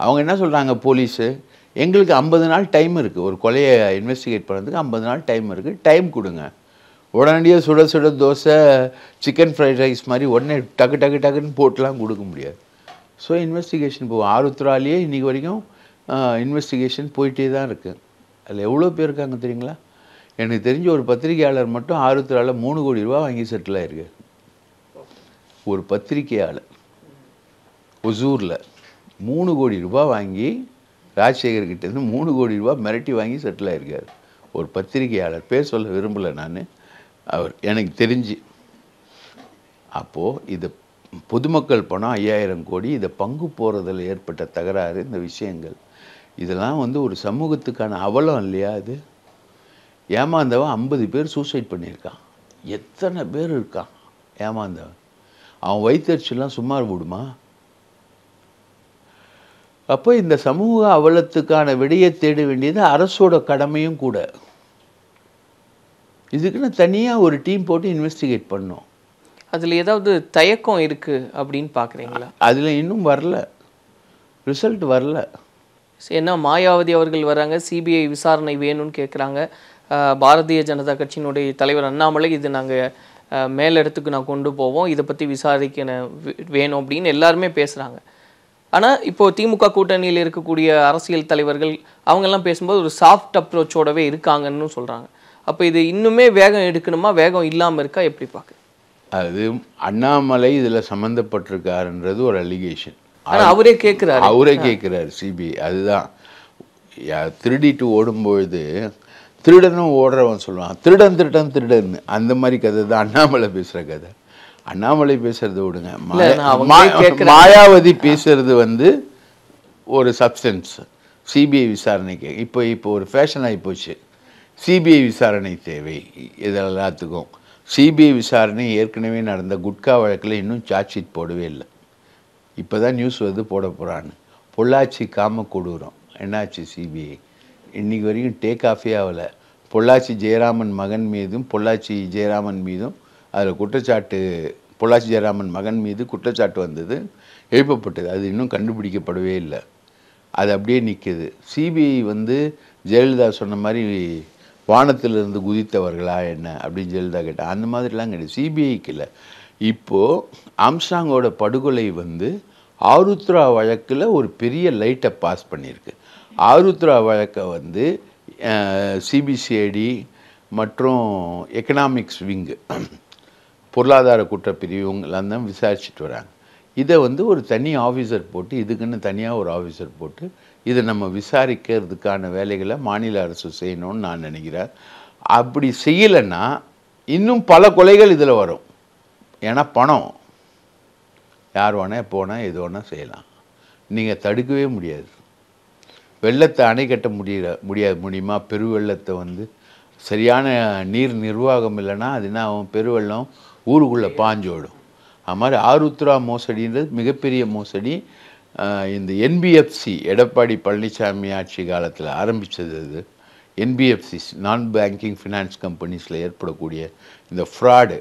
அவங்க என்ன சொல்கிறாங்க போலீஸு எங்களுக்கு ஐம்பது நாள் டைம் இருக்குது ஒரு கொலையை இன்வெஸ்டிகேட் பண்ணுறதுக்கு ஐம்பது நாள் டைம் இருக்குது டைம் கொடுங்க. உடனடியாக சுட சுட தோசை சிக்கன் ஃப்ரைட் ரைஸ் மாதிரி உடனே டக்கு டக்கு டக்குன்னு போட்டுலாம் கொடுக்க முடியாது. ஸோ இன்வெஸ்டிகேஷன் போகும். ஆருத்ராலேயே இன்றைக்கி வரைக்கும் இன்வெஸ்டிகேஷன் போயிட்டே தான் இருக்குது அதில் எவ்வளோ பேர் இருக்காங்க தெரியுங்களா? எனக்கு தெரிஞ்ச ஒரு பத்திரிகையாளர் மட்டும் ஆறுத்தரால் மூணு கோடி ரூபா வாங்கி செட்டில் ஆயிருக்கு ஒரு பத்திரிகையாளர். ஒசூரில் மூணு கோடி ரூபா வாங்கி ராஜசேகர் கிட்டேருந்து மூணு கோடி ரூபாய் மிரட்டி வாங்கி செட்டில் ஆயிருக்கார். ஒரு பத்திரிகையாளர். பேர் சொல்ல விரும்பலை நான். அவர் எனக்கு தெரிஞ்சு. அப்போது இது பொதுமக்கள் பணம் ஐயாயிரம் கோடி இதை பங்கு போகிறதில் ஏற்பட்ட தகராறு இந்த விஷயங்கள். இதெல்லாம் வந்து ஒரு சமூகத்துக்கான அவலம் இல்லையா அது ஏமாந்தவன் ஐம்பது பேர் சூசைட் பண்ணியிருக்கான். எத்தனை பேர் இருக்கான் ஏமாந்தவன்? அவன் வயிற்றுச்செல்லாம் சும்மா விடுமா அப்போ இந்த சமூக அவலத்துக்கான விடையை தேட வேண்டியது அரசோட கடமையும் கூட. இதுக்குன்னு தனியாக ஒரு டீம் போட்டு இன்வெஸ்டிகேட் பண்ணோம். அதுல ஏதாவது தயக்கம் இருக்கு அப்படின்னு பாக்குறீங்களா? அதில் இன்னும் வரல. ரிசல்ட் வரல. ஏன்னா மாயாவதி அவர்கள் வராங்க சிபிஐ விசாரணை வேணும்னு கேட்குறாங்க பாரதிய ஜனதா கட்சியினுடைய தலைவர் அண்ணாமலை இது நாங்கள் மேலிடத்துக்கு நான் கொண்டு போவோம். இதை பற்றி விசாரிக்க வேணும் அப்படின்னு எல்லாருமே பேசுகிறாங்க ஆனால் இப்போ திமுக கூட்டணியில் இருக்கக்கூடிய அரசியல் தலைவர்கள் அவங்கெல்லாம் பேசும்போது ஒரு சாஃப்ட் அப்ரோச்சோடவே இருக்காங்கன்னு சொல்கிறாங்க அப்போ இது இன்னுமே வேகம் எடுக்கணுமா? வேகம் இல்லாமல் இருக்கா? எப்படி பார்க்க? அது அண்ணாமலை இதில் சம்மந்தப்பட்டிருக்காருன்றது ஒரு அலிகேஷன் ஆனால் அவரே கேட்குறாரு அவரே கேட்குறாரு சிபிஐ அதுதான். திருடிட்டு ஓடும்பொழுது திருடனும் ஓடுறவன் சொல்லுவான் திருடன் திருடன் திருடன் அந்த மாதிரி கதை தான் அண்ணாமலை பேசுகிற கதை. அண்ணாமலை பேசுறத விடுங்க. மாயாவதி பேசுறது வந்து ஒரு சப்ஸ்டன்ஸ் சிபிஐ விசாரணைக்கு. இப்போ இப்போ ஒரு ஃபேஷன் ஆகி போச்சு. சிபிஐ விசாரணை தேவை. இது எல்லாத்துக்கும். சிபிஐ விசாரணை ஏற்கனவே நடந்த குட்கா வழக்கில் இன்னும் சார்ஜ் ஷீட் போடவே இல்லை. இப்போ தான் நியூஸ் வந்து போட போகிறான்னு பொள்ளாச்சி காம கொடூரம் என்னாச்சு சிபிஐ இன்னைக்கு வரைக்கும் டேக் ஆஃபே ஆகலை. பொள்ளாச்சி ஜெயராமன் மகன் மீதும் பொள்ளாச்சி ஜெயராமன் மீதும் அதில் குற்றச்சாட்டு பொள்ளாச்சி ஜெயராமன் மகன் மீது குற்றச்சாட்டு வந்தது எழுப்பப்பட்டது. அது இன்னும் கண்டுபிடிக்கப்படவே இல்லை. அது அப்படியே நிற்கிது சிபிஐ வந்து ஜெயலலிதா சொன்ன மாதிரி வானத்திலிருந்து குதித்தவர்களா என்ன அப்படின்னு ஜெயலலிதா கேட்டால் அந்த மாதிரிலாம் கிடையாது. சிபிஐக்கு இல்லை. இப்போது ஆம்ஸ்டாங்கோட படுகொலை வந்து ஆருத்ரா வழக்கில் ஒரு பெரிய லைட்டை பாஸ் பண்ணியிருக்கு. ஆருத்ரா வழக்கை வந்து சிபிசிஐடி மற்றும் எக்கனாமிக்ஸ் விங்கு பொருளாதார குற்றப்பிரிவு இவங்கெல்லாம் தான் விசாரிச்சுட்டு வராங்க. இதை வந்து ஒரு தனி ஆஃபீஸர் போட்டு இதுக்குன்னு தனியாக ஒரு ஆஃபீஸர் போட்டு இதை நம்ம விசாரிக்கிறதுக்கான வேலைகளை மாநில அரசு செய்யணும்னு நான் நினைக்கிறேன். அப்படி செய்யலைன்னா இன்னும் பல கொலைகள் இதில் வரும். ஏன்னா பணம். யார் வேணால் எப்போ வேணால் எது வேணால் செய்யலாம். நீங்கள் தடுக்கவே முடியாது. வெள்ளத்தை அணை கட்ட முடியல முடியாது. முடியுமா பெருவெள்ளத்தை வந்து சரியான நீர் நிர்வாகம் இல்லைன்னா அது என்ன ஆகும்? பெருவெள்ளம் ஊருக்குள்ளே பாஞ்சோடும். அது மாதிரி ஆருத்ரா மோசடின்றது மிகப்பெரிய மோசடி. இந்த என்பிஎஃப்சி எடப்பாடி பழனிசாமி ஆட்சி காலத்தில் ஆரம்பித்தது அது. என்பிஎஃப்சி நான் பேங்கிங் ஃபினான்ஸ் கம்பெனிஸில் ஏற்படக்கூடிய இந்த ஃப்ராடு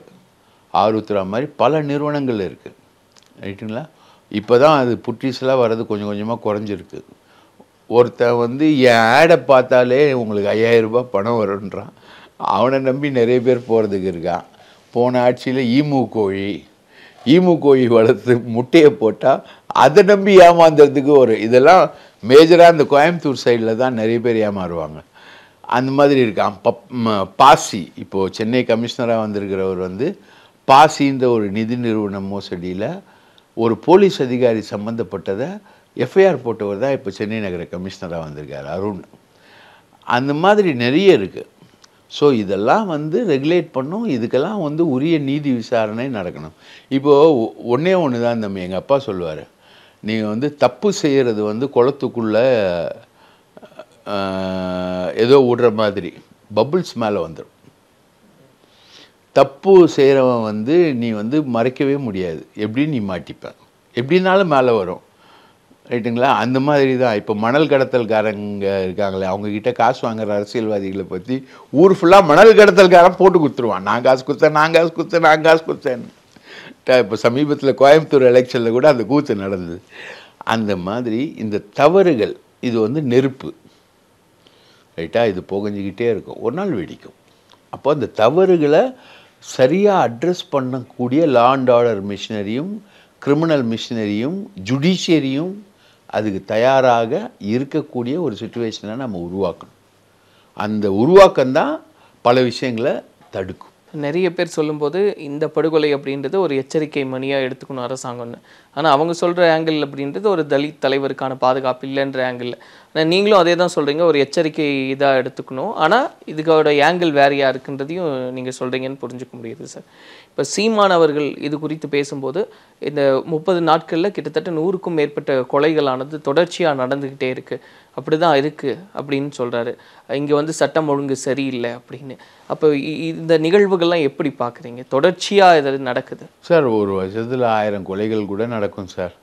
ஆருத்ரா மாதிரி பல நிறுவனங்கள் இருக்குது ரைட்டுங்களா? இப்போ தான் அது புட்டிஸ்லாம் வர்றது கொஞ்சம் கொஞ்சமாக குறைஞ்சிருக்கு. ஒருத்தன் வந்து என் ஆடை பார்த்தாலே உங்களுக்கு ஐயாயிரம் ரூபாய் பணம் வரும்ன்றான். அவனை நம்பி நிறைய பேர் போகிறதுக்கு இருக்கான். போன ஆட்சியில் ஈமு கோழி. ஈமு கோழி வளர்த்து முட்டையை போட்டால் அதை நம்பி ஏமாந்துறதுக்கு ஒரு இதெல்லாம் மேஜராக அந்த கோயம்புத்தூர் சைடில் தான் நிறைய பேர் ஏமாறுவாங்க. அந்த மாதிரி இருக்கான். பப் பாசி. இப்போது சென்னை கமிஷனராக வந்திருக்கிறவர் வந்து பாசின்ற ஒரு நிதி நிறுவன மோசடியில் ஒரு போலீஸ் அதிகாரி சம்மந்தப்பட்டதை எஃப்ஐஆர் போட்டவர் தான் இப்போ சென்னை நகர கமிஷனராக வந்திருக்கார் அருண். அந்த மாதிரி நிறைய இருக்குது ஸோ இதெல்லாம் வந்து ரெகுலேட் பண்ணும். இதுக்கெல்லாம் வந்து உரிய நீதி விசாரணை நடக்கணும். இப்போது ஒன்றே ஒன்று தான் தம்பி எங்கள் அப்பா சொல்லுவார். நீங்கள் வந்து தப்பு செய்கிறது வந்து குளத்துக்குள்ளே ஏதோ விடுற மாதிரி பபுள்ஸ் மேலே வந்துடும் தப்பு செய்கிறவன் வந்து நீ வந்து மறைக்கவே முடியாது. எப்படி நீ மாட்டிப்ப? எப்படினாலும் மேலே வரும். ரைட்டுங்களா? அந்த மாதிரி தான் இப்போ மணல் கடத்தல்காரங்க இருக்காங்களே அவங்கக்கிட்ட காசு வாங்குற அரசியல்வாதிகளை பற்றி ஊர் ஃபுல்லாக மணல் கடத்தல்காரன் போட்டு கொடுத்துருவான். நான் காசு கொடுத்தேன் நான் காசு கொடுத்தேன் நான் காசு கொடுத்தேன். இப்போ சமீபத்தில் கோயம்புத்தூர் எலெக்ஷனில் கூட அந்த கூத்து நடந்தது. அந்த மாதிரி இந்த தவறுகள் இது வந்து நெருப்பு. ரைட்டாக இது புகஞ்சிக்கிட்டே இருக்கும். ஒரு நாள் வெடிக்கும். அப்போ அந்த தவறுகளை சரியாக அட்ரஸ் பண்ணக்கூடிய லா அண்ட் ஆர்டர் மிஷினரியும் கிரிமினல் மிஷினரியும் ஜுடிஷியரியும் அதுக்கு தயாராக இருக்கக்கூடிய ஒரு சுச்சுவேஷனை நம்ம உருவாக்கணும். அந்த உருவாக்கம்தான் பல விஷயங்களை தடுக்கும். நிறைய பேர் சொல்லும்போது இந்த படுகொலை அப்படின்றது ஒரு எச்சரிக்கை மணியாக எடுத்துக்கணும் அரசாங்கம்னு. ஆனால் அவங்க சொல்கிற ஆங்கிள் அப்படின்றது ஒரு தலித் தலைவருக்கான பாதுகாப்பு இல்லைன்ற ஆங்கிள் ஆனால் நீங்களும் அதே தான் சொல்கிறீங்க ஒரு எச்சரிக்கை இதாக எடுத்துக்கணும். ஆனால் இதுக்கோட ஆங்கிள் வேறையாக இருக்குன்றதையும் நீங்கள் சொல்கிறீங்கன்னு புரிஞ்சுக்க முடியுது சார் இப்போ சீமான் அவர்கள் இது குறித்து பேசும்போது இந்த முப்பது நாட்களில் கிட்டத்தட்ட நூறுக்கும் மேற்பட்ட கொலைகளானது தொடர்ச்சியாக நடந்துக்கிட்டே இருக்குது அப்படி தான் இருக்குது அப்படின்னு சொல்கிறாரு இங்கே வந்து சட்டம் ஒழுங்கு சரியில்லை அப்படின்னு. அப்போ இ- இந்த நிகழ்வுகள்லாம் எப்படி பார்க்குறீங்க தொடர்ச்சியாக இது நடக்குது? சார் ஒரு வருஷத்தில் ஆயிரம் கொலைகள் கூட நடக்கும் சார்.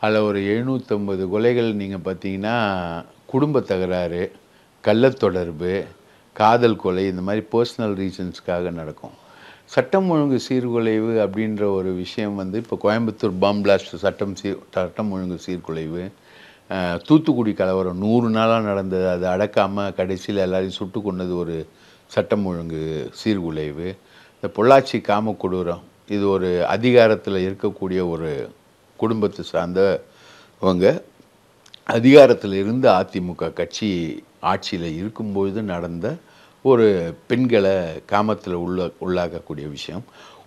அதில் ஒரு எழுநூற்றம்பது கொலைகள் நீங்கள் பார்த்தீங்கன்னா குடும்ப தகராறு கள்ளத்தொடர்பு காதல் கொலை இந்த மாதிரி பர்சனல் ரீசன்ஸ்க்காக நடக்கும். சட்டம் ஒழுங்கு சீர்குலைவு அப்படின்ற ஒரு விஷயம் வந்து இப்போ கோயம்புத்தூர் பாம் பிளாஸ்ட் சட்டம் சீர் சட்டம் ஒழுங்கு சீர்குலைவு. தூத்துக்குடி கலவரம் நூறு நாளாக நடந்தது. அதை அடக்காமல் கடைசியில் எல்லாரையும் சுட்டு கொண்டது ஒரு சட்டம் ஒழுங்கு சீர்குலைவு. இந்த பொள்ளாச்சி காம கொடூரம் இது ஒரு அதிகாரத்தில் இருக்கக்கூடிய ஒரு குடும்பத்தை சார்ந்தவங்க அதிகாரத்தில் இருந்து அதிமுக கட்சி ஆட்சியில் இருக்கும்பொழுது நடந்த ஒரு பெண்களை காமத்தில் உள்ள உள்ளாக்கக்கூடிய விஷயம்.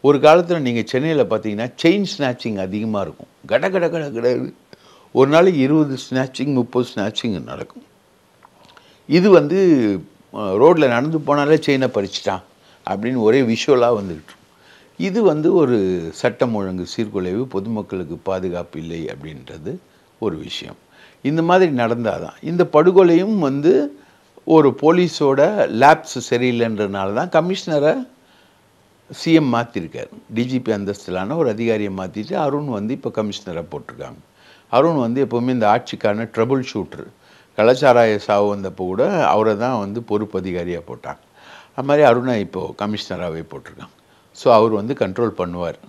ஒரு காலத்தில் நீங்கள் சென்னையில் பார்த்தீங்கன்னா செயின் ஸ்நாச்சிங் அதிகமாக இருக்கும். கட கட கட கட ஒரு நாளைக்கு இருபது ஸ்நாச்சிங் முப்பது ஸ்நாச்சிங் நடக்கும். இது வந்து ரோட்டில் நடந்து போனாலே செயினை பறிச்சிட்டான் அப்படின்னு ஒரே விஷுவலாக வந்துக்கிட்டு இது வந்து ஒரு சட்டம் ஒழுங்கு சீர்குலைவு பொதுமக்களுக்கு பாதுகாப்பு இல்லை அப்படின்றது ஒரு விஷயம். இந்த மாதிரி நடந்தால் தான் இந்த படுகொலையும் வந்து ஒரு போலீஸோட லேப்ஸ் சரியில்லைன்றனால தான் கமிஷனரை சிஎம் மாற்றிருக்காரு டிஜிபி அந்தஸ்திலான ஒரு அதிகாரியை மாற்றிட்டு அருண் வந்து இப்போ கமிஷனரை போட்டிருக்காங்க. அருண் வந்து எப்போவுமே இந்த ஆட்சிக்கான ட்ரபுள் ஷூட்ரு கலாச்சாராய சாவு வந்தப்போ கூட அவரை தான் வந்து பொறுப்பு அதிகாரியாக போட்டாங்க. அது மாதிரி அருணை இப்போது கமிஷனராகவே போட்டிருக்காங்க. ஸோ அவர் வந்து கண்ட்ரோல் பண்ணுவார்.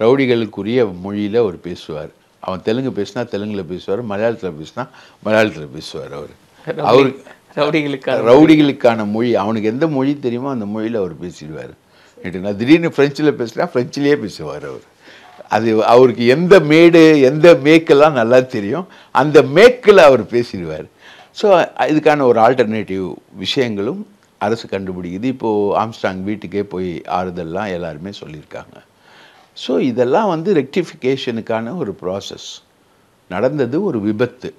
ரவுடிகளுக்குரிய மொழியில் அவர் பேசுவார். அவன் தெலுங்கு பேசினா தெலுங்கில் பேசுவார் மலையாளத்தில் பேசினா மலையாளத்தில் பேசுவார் அவர். அவர் ரவுடிகளுக்கான ரவுடிகளுக்கான மொழி. அவனுக்கு எந்த மொழி தெரியுமோ அந்த மொழியில் அவர் பேசிடுவார். நான் திடீர்னு ஃப்ரெஞ்சில் பேசினா ஃப்ரெஞ்சிலேயே பேசுவார் அவர். அது அவருக்கு எந்த மேடு எந்த மேக்கெல்லாம் நல்லா தெரியும் அந்த மேக்கில் அவர் பேசிடுவார். ஸோ இதுக்கான ஒரு ஆல்டர்னேட்டிவ் விஷயங்களும் அரசு கண்டுபிடிக்குது. இப்போது ஆம்ஸ்டாங் வீட்டுக்கே போய் ஆறுதல்லாம் எல்லாருமே சொல்லியிருக்காங்க. ஸோ இதெல்லாம் வந்து ரெக்டிஃபிகேஷனுக்கான ஒரு ப்ராசஸ் நடந்தது ஒரு விபத்து.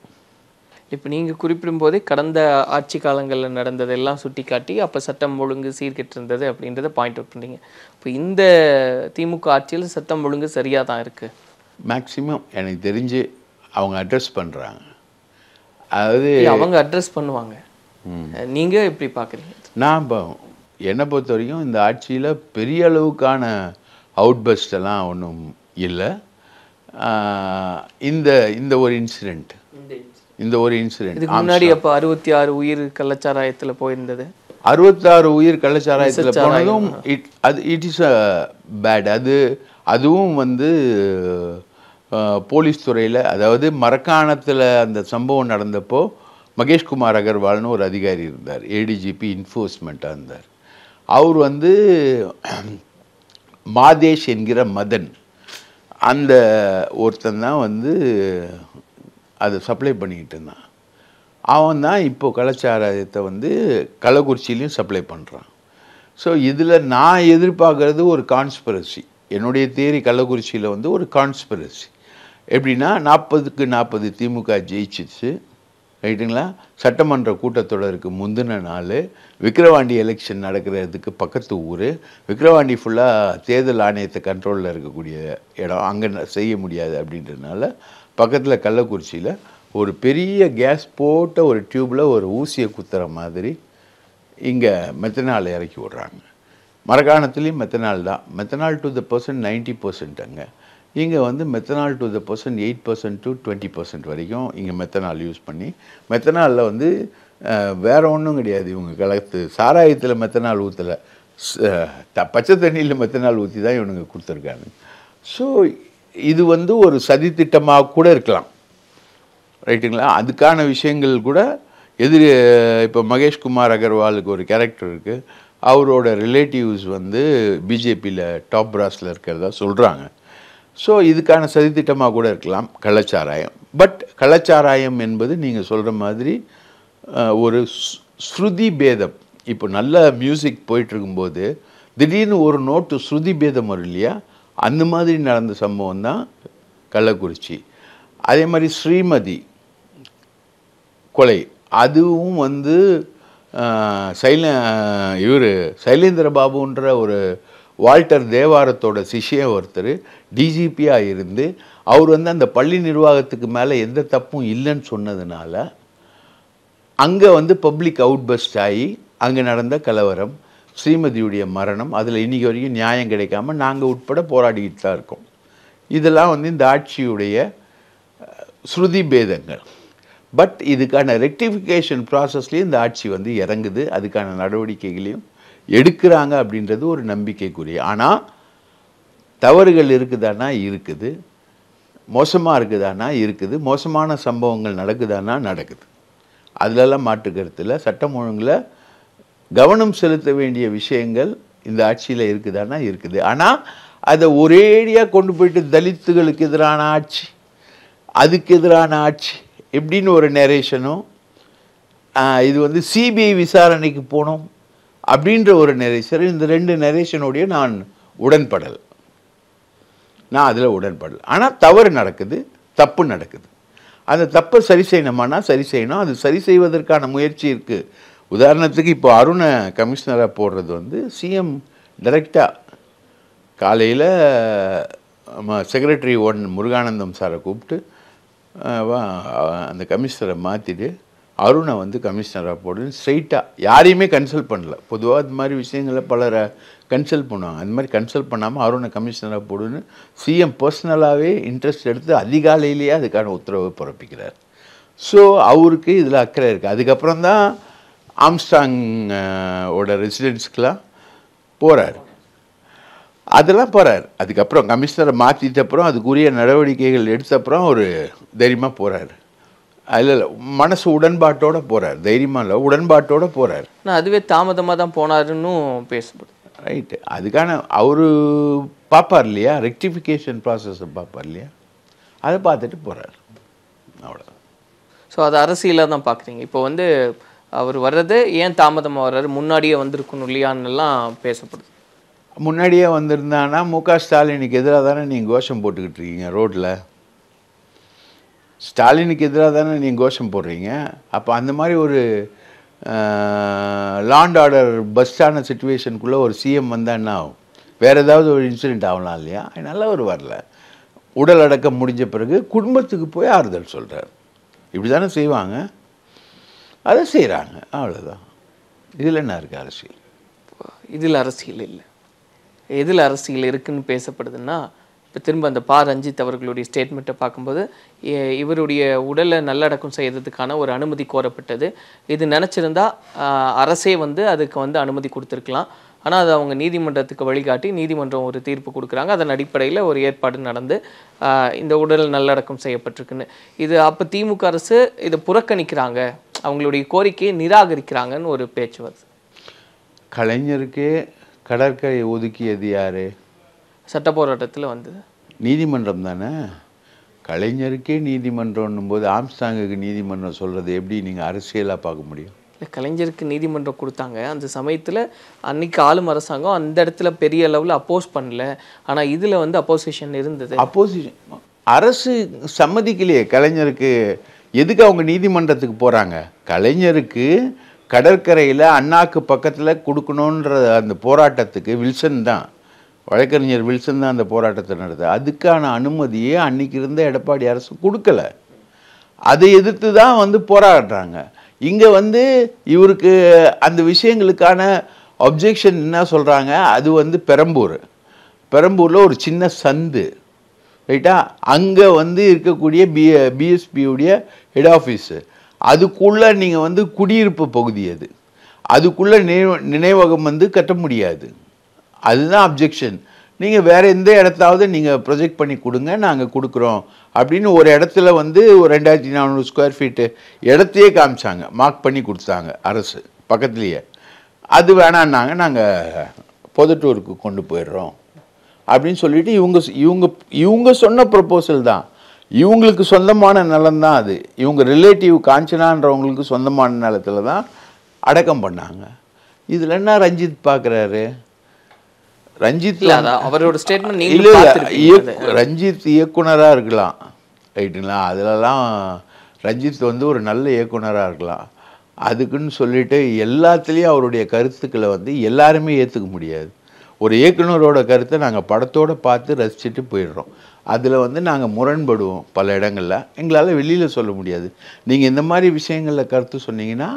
இப்போ நீங்கள் குறிப்பிடும் போதே கடந்த ஆட்சி காலங்களில் நடந்ததெல்லாம் சுட்டி காட்டி அப்போ சட்டம் ஒழுங்கு சீர்கெட்டு இருந்தது அப்படின்றத பாயிண்ட் அவுட் பண்ணுறீங்க இப்போ இந்த திமுக ஆட்சியில் சட்டம் ஒழுங்கு சரியாக தான் இருக்குது மேக்ஸிமம் எனக்கு தெரிஞ்சு அவங்க அட்ரஸ் பண்ணுறாங்க அதாவது அவங்க அட்ரஸ் பண்ணுவாங்க. நீங்கள் எப்படி பார்க்குறீங்க நான் இப்போ என்னை பொறுத்த வரைக்கும் இந்த ஆட்சியில் பெரிய அளவுக்கான அவுட்பஸ்ட் எல்லாம் ஒன்றும் இல்லை. இந்த இந்த ஒரு இன்சிடெண்ட் இந்த ஒரு இன்சிடெண்ட் இதுக்கு முன்னாடி அப்போ அறுபத்தி ஆறு உயிர் கள்ளச்சாராயத்தில் போயிருந்தது. அறுபத்தாறு உயிர் கள்ளச்சாராயத்தில் போனதும் இட் அது இட் இஸ் அ பேட் அது அதுவும் வந்து போலீஸ் துறையில் அதாவது மரக்காணத்தில் அந்த சம்பவம் நடந்தப்போ மகேஷ்குமார் அகர்வால்னு ஒரு அதிகாரி இருந்தார். ஏடிஜிபி இன்ஃபோர்ஸ்மெண்ட்டாக இருந்தார். அவர் வந்து மாதேஷ் என்கிற மதன். அந்த ஒருத்தன் தான் வந்து அதை சப்ளை பண்ணிக்கிட்டு இருந்தான். அவன் தான் இப்போது கலாச்சாரத்தை வந்து கள்ளக்குறிச்சியிலையும் சப்ளை பண்ணுறான் ஸோ இதில் நான் எதிர்பார்க்கறது ஒரு கான்ஸ்பிரசி என்னுடைய தேரி கள்ளக்குறிச்சியில் வந்து ஒரு கான்ஸ்பிரசி எப்படின்னா நாற்பதுக்கு நாற்பது திமுக ஜெயிச்சிச்சு. ரைட்டுங்களா? சட்டமன்ற கூட்டத்தொடருக்கு முந்தின நாள் விக்கிரவாண்டி எலெக்ஷன் நடக்கிறதுக்கு பக்கத்து ஊர். விக்கிரவாண்டி ஃபுல்லாக தேர்தல் ஆணையத்தை கண்ட்ரோலில் இருக்கக்கூடிய இடம். அங்கே செய்ய முடியாது அப்படின்றதுனால பக்கத்தில் கள்ளக்குறிச்சியில் ஒரு பெரிய கேஸ் போட்ட ஒரு டியூப்பில் ஒரு ஊசியை குத்துற மாதிரி இங்கே மெத்தனால் இறக்கி விட்றாங்க. மரகாணத்துலேயும் மெத்தனால் தான். Methanol to the percent ninety percent அங்கே. இங்கே வந்து methanol to the percent eight percent to twenty percent வரைக்கும் இங்கே மெத்தனால் யூஸ் பண்ணி மெத்தனாலில் வந்து வேறு ஒன்றும் கிடையாது. இவங்க கலத்து சாராயத்தில் மெத்தனால் ஊற்றலை பச்சை தண்ணியில் மெத்தனால் ஊற்றி தான் இவனுங்க கொடுத்துருக்காங்க. ஸோ இது வந்து ஒரு சதித்திட்டமாக கூட இருக்கலாம். ரைட்டுங்களா? அதுக்கான விஷயங்கள் கூட எதிர் இப்போ மகேஷ்குமார் அகர்வாலுக்கு ஒரு கேரக்டர் இருக்குது அவரோட ரிலேட்டிவ்ஸ் வந்து பிஜேபியில் டாப் பிராஸில் இருக்கிறதா சொல்கிறாங்க ஸோ இதுக்கான சதித்திட்டமாக கூட இருக்கலாம் கள்ளச்சாராயம். பட் கள்ளச்சாராயம் என்பது நீங்கள் சொல்கிற மாதிரி ஒரு ஸ்- ஸ்ருதி பேதம். இப்போ நல்ல மியூசிக் போயிட்டுருக்கும்போது திடீர்னு ஒரு நோட்டு ஸ்ருதி பேதம் வரும் இல்லையா? அந்த மாதிரி நடந்த சம்பவம் தான் கள்ளக்குறிச்சி. அதே மாதிரி ஸ்ரீமதி கொலை அதுவும் வந்து சைல இவர் சைலேந்திர பாபுன்ற ஒரு வால்டர் தேவாரத்தோட சிஷ்யன் ஒருத்தர் டிஜிபியாக இருந்து அவர் வந்து அந்த பள்ளி நிர்வாகத்துக்கு மேலே எந்த தப்பும் இல்லைன்னு சொன்னதுனால அங்கே வந்து பப்ளிக் அவுட்பஸ்ட் ஆகி அங்கே நடந்த கலவரம் ஸ்ரீமதியுடைய மரணம் அதில் இன்னைக்கு வரைக்கும் நியாயம் கிடைக்காம நாங்கள் உட்பட போராடிக்கிட்டு தான் இருக்கோம். இதெல்லாம் வந்து இந்த ஆட்சியுடைய ஸ்ருதி பேதங்கள். பட் இதுக்கான ரெக்டிஃபிகேஷன் ப்ராசஸ்லேயும் இந்த ஆட்சி வந்து இறங்குது. அதுக்கான நடவடிக்கைகளையும் எடுக்கிறாங்க அப்படின்றது ஒரு நம்பிக்கைக்குரிய. ஆனால் தவறுகள் இருக்குதானா? இருக்குது. மோசமாக இருக்குதானா? இருக்குது. மோசமான சம்பவங்கள் நடக்குதானா? நடக்குது. அதிலெல்லாம் மாற்று கருத்தில் சட்டம் ஒழுங்கில் கவனம் செலுத்த வேண்டிய விஷயங்கள் இந்த ஆட்சியில் இருக்குதானா இருக்குது. ஆனால் அதை ஒரேடியாக கொண்டு போயிட்டு தலித்துகளுக்கு எதிரான ஆட்சி அதுக்கு எதிரான ஆட்சி எப்படின்னு ஒரு நெரேஷனும் இது வந்து சிபிஐ விசாரணைக்கு போனோம் அப்படின்ற ஒரு நெரேஷன் இந்த ரெண்டு நெரேஷனுடைய நான் உடன்படல். நான் அதில் உடன்படல். ஆனால் தவறு நடக்குது தப்பு நடக்குது. அந்த தப்பை சரி செய்யணுமானா சரி செய்யணும். அது சரி செய்வதற்கான முயற்சி இருக்குது உதாரணத்துக்கு இப்போ அருணை கமிஷனராக போடுறது வந்து சிஎம் டைரெக்டாக காலையில் செக்ரட்டரி ஒன் முருகானந்தம் சாரை கூப்பிட்டு வா அந்த கமிஷனரை மாற்றிட்டு அருணை வந்து கமிஷனராக போடுன்னு ஸ்ட்ரைட்டாக யாரையுமே கன்சல்ட் பண்ணல. பொதுவாக அது மாதிரி விஷயங்களை பலரை கன்சல்ட் பண்ணுவாங்க. அந்த மாதிரி கன்சல்ட் பண்ணாமல் அருணை கமிஷனராக போடுன்னு சிஎம் பர்சனலாகவே இன்ட்ரெஸ்ட் எடுத்து அதிகாலையிலேயே அதுக்கான உத்தரவை பிறப்பிக்கிறார். ஸோ அவருக்கு இதில் அக்கறை இருக்குது அதுக்கப்புறம் தான் ஆம்ஸ்டாங் ஓட ரெசிடென்ஸ்க்கெலாம் போகிறார் அதெல்லாம் போகிறார் அதுக்கப்புறம் கமிஷனரை மாற்றிட்ட அப்புறம் அதுக்குரிய நடவடிக்கைகள் எடுத்த அப்புறம் ஒரு தைரியமாக போகிறார் இல்லை இல்லை மனசு உடன்பாட்டோட போகிறார் தைரியமாக இல்லை உடன்பாட்டோட போகிறார் ஆனால் அதுவே தாமதமாக தான் போனாருன்னு பேசப்படுது. ரைட்டு அதுக்கான அவர் பார்ப்பார் இல்லையா? ரெக்டிஃபிகேஷன் ப்ராசஸை பார்ப்பார் இல்லையா? அதை பார்த்துட்டு போகிறார் அவ்வளோ ஸோ அது அரசியலாக தான் பார்க்குறீங்க இப்போ வந்து அவர் வர்றது ஏன் தாமதமாக வர்றாரு? முன்னாடியே வந்திருக்கணும் இல்லையான்னுலாம் பேசப்படுது. முன்னாடியே வந்திருந்தானா மு க ஸ்டாலினுக்கு எதிராக தானே நீங்கள் கோஷம் போட்டுக்கிட்டு இருக்கீங்க ரோட்டில் ஸ்டாலினுக்கு எதிராக தானே நீங்கள் கோஷம் போடுறீங்க? அப்போ அந்த மாதிரி ஒரு லாண்ட் ஆர்டர் பஸ்டான சுச்சுவேஷனுக்குள்ளே ஒரு சிஎம் வந்தால் என்ன ஆகும்? வேறு ஏதாவது ஒரு இன்சிடெண்ட் ஆகலாம் இல்லையா? அதனால அவர் வரல. உடல் அடக்கம் முடிஞ்ச பிறகு குடும்பத்துக்கு போய் ஆறுதல் சொல்கிறார் இப்படி தானே செய்வாங்க? அதை செய்கிறாங்க அவ்வளோதான் இதில் என்ன இருக்குது அரசியல்? இதில் அரசியல் இல்லை. எதில் அரசியல் இருக்குன்னு பேசப்படுதுன்னா இப்போ திரும்ப அந்த பா. ரஞ்சித் அவர்களுடைய ஸ்டேட்மெண்ட்டை பார்க்கும்போது இவருடைய உடலை நல்லடக்கம் செய்யறதுக்கான ஒரு அனுமதி கோரப்பட்டது. இது நினச்சிருந்தா அரசே வந்து அதுக்கு வந்து அனுமதி கொடுத்துருக்கலாம். ஆனால் அது அவங்க நீதிமன்றத்துக்கு வழிகாட்டி நீதிமன்றம் ஒரு தீர்ப்பு கொடுக்குறாங்க. அதன் அடிப்படையில் ஒரு ஏற்பாடு நடந்து இந்த உடல் நல்லடக்கம் செய்யப்பட்டிருக்குன்னு. இது அப்போ திமுக அரசு இதை புறக்கணிக்கிறாங்க. அவங்களுடைய கோரிக்கையை நிராகரிக்கிறாங்கன்னு ஒரு பேச்சு வருது. கலைஞருக்கே கடற்கரை ஒதுக்கியது யாரு? சட்ட போராட்டத்தில் வந்தது. நீதிமன்றம் தானே? கலைஞருக்கே நீதிமன்றம்னும் போது ஆம்ஸ்டாங்குக்கு நீதிமன்றம் சொல்கிறது எப்படி நீங்கள் அரசியலாக பார்க்க முடியும்? இல்லை கலைஞருக்கு நீதிமன்றம் கொடுத்தாங்க. அந்த சமயத்தில் அன்னைக்கு ஆளும் அரசாங்கம் அந்த இடத்துல பெரிய லெவலில் அப்போஸ் பண்ணல. ஆனால் இதில் வந்து அப்போசிஷன் இருந்தது. அப்போசிஷன் அரசு சம்மதிக்கலையே கலைஞருக்கு. எதுக்கு அவங்க நீதிமன்றத்துக்கு போகிறாங்க கலைஞருக்கு கடற்கரையில் அண்ணாக்கு பக்கத்தில் கொடுக்கணுன்ற அந்த போராட்டத்துக்கு வில்சன் தான். வழக்கறிஞர் வில்சன் தான் அந்த போராட்டத்தை நடத்த. அதுக்கான அனுமதியை அன்னைக்கு இருந்த எடப்பாடி அரசு கொடுக்கல. அதை எதிர்த்து தான் வந்து போராடுறாங்க. இங்கே வந்து இவருக்கு அந்த விஷயங்களுக்கான அப்ஜெக்ஷன் என்ன சொல்கிறாங்க அது வந்து பெரம்பூர். பெரம்பூரில் ஒரு சின்ன சந்து. ரைட்டா? அங்கே வந்து இருக்கக்கூடிய பி பிஎஸ்பியுடைய ஹெட் ஆஃபீஸு அதுக்குள்ளே நீங்கள் வந்து குடியிருப்பு பகுதி அது. அதுக்குள்ளே நினைவு நினைவகம் வந்து கட்ட முடியாது. அதுதான் அப்ஜெக்ஷன் நீங்கள் வேறு எந்த இடத்தாவது நீங்கள் ப்ரொஜெக்ட் பண்ணி கொடுங்க நாங்கள் கொடுக்குறோம். அப்படின்னு ஒரு இடத்துல வந்து ஒரு ரெண்டாயிரத்தி நானூறு ஸ்கொயர் ஃபீட்டு இடத்தையே காமிச்சாங்க. மார்க் பண்ணி கொடுத்தாங்க அரசு பக்கத்துலேயே. அது வேணான்னாங்க நாங்கள் பொதுட்டூருக்கு கொண்டு போயிடுறோம். அப்படின்னு சொல்லிட்டு இவங்க இவங்க இவங்க சொன்ன ப்ரப்போசல் தான். இவங்களுக்கு சொந்தமான நிலம் தான் அது. இவங்க ரிலேட்டிவ் காஞ்சனான்றவங்களுக்கு சொந்தமான நிலத்துல தான் அடக்கம் பண்ணாங்க. இதில் என்ன ரஞ்சித் பார்க்குறாரு ரஞ்சித் அவரோட ஸ்டேட்மெண்ட் இல்ல இல்ல ரஞ்சித் இயக்குனராக இருக்கலாம். ரைட்டுங்களா அதிலலாம் ரஞ்சித் வந்து ஒரு நல்ல இயக்குனராக இருக்கலாம். அதுக்குன்னு சொல்லிட்டு எல்லாத்துலேயும் அவருடைய கருத்துக்களை வந்து எல்லாருமே ஏற்றுக்க முடியாது. ஒரு இயக்குனரோட கருத்தை நாங்கள் படத்தோட பார்த்து ரசிச்சுட்டு போயிடுறோம். அதில் வந்து நாங்கள் முரண்படுவோம் பல இடங்களில். எங்களால் வெளியில் சொல்ல முடியாது. நீங்கள் இந்த மாதிரி விஷயங்களில் கருத்து சொன்னீங்கன்னா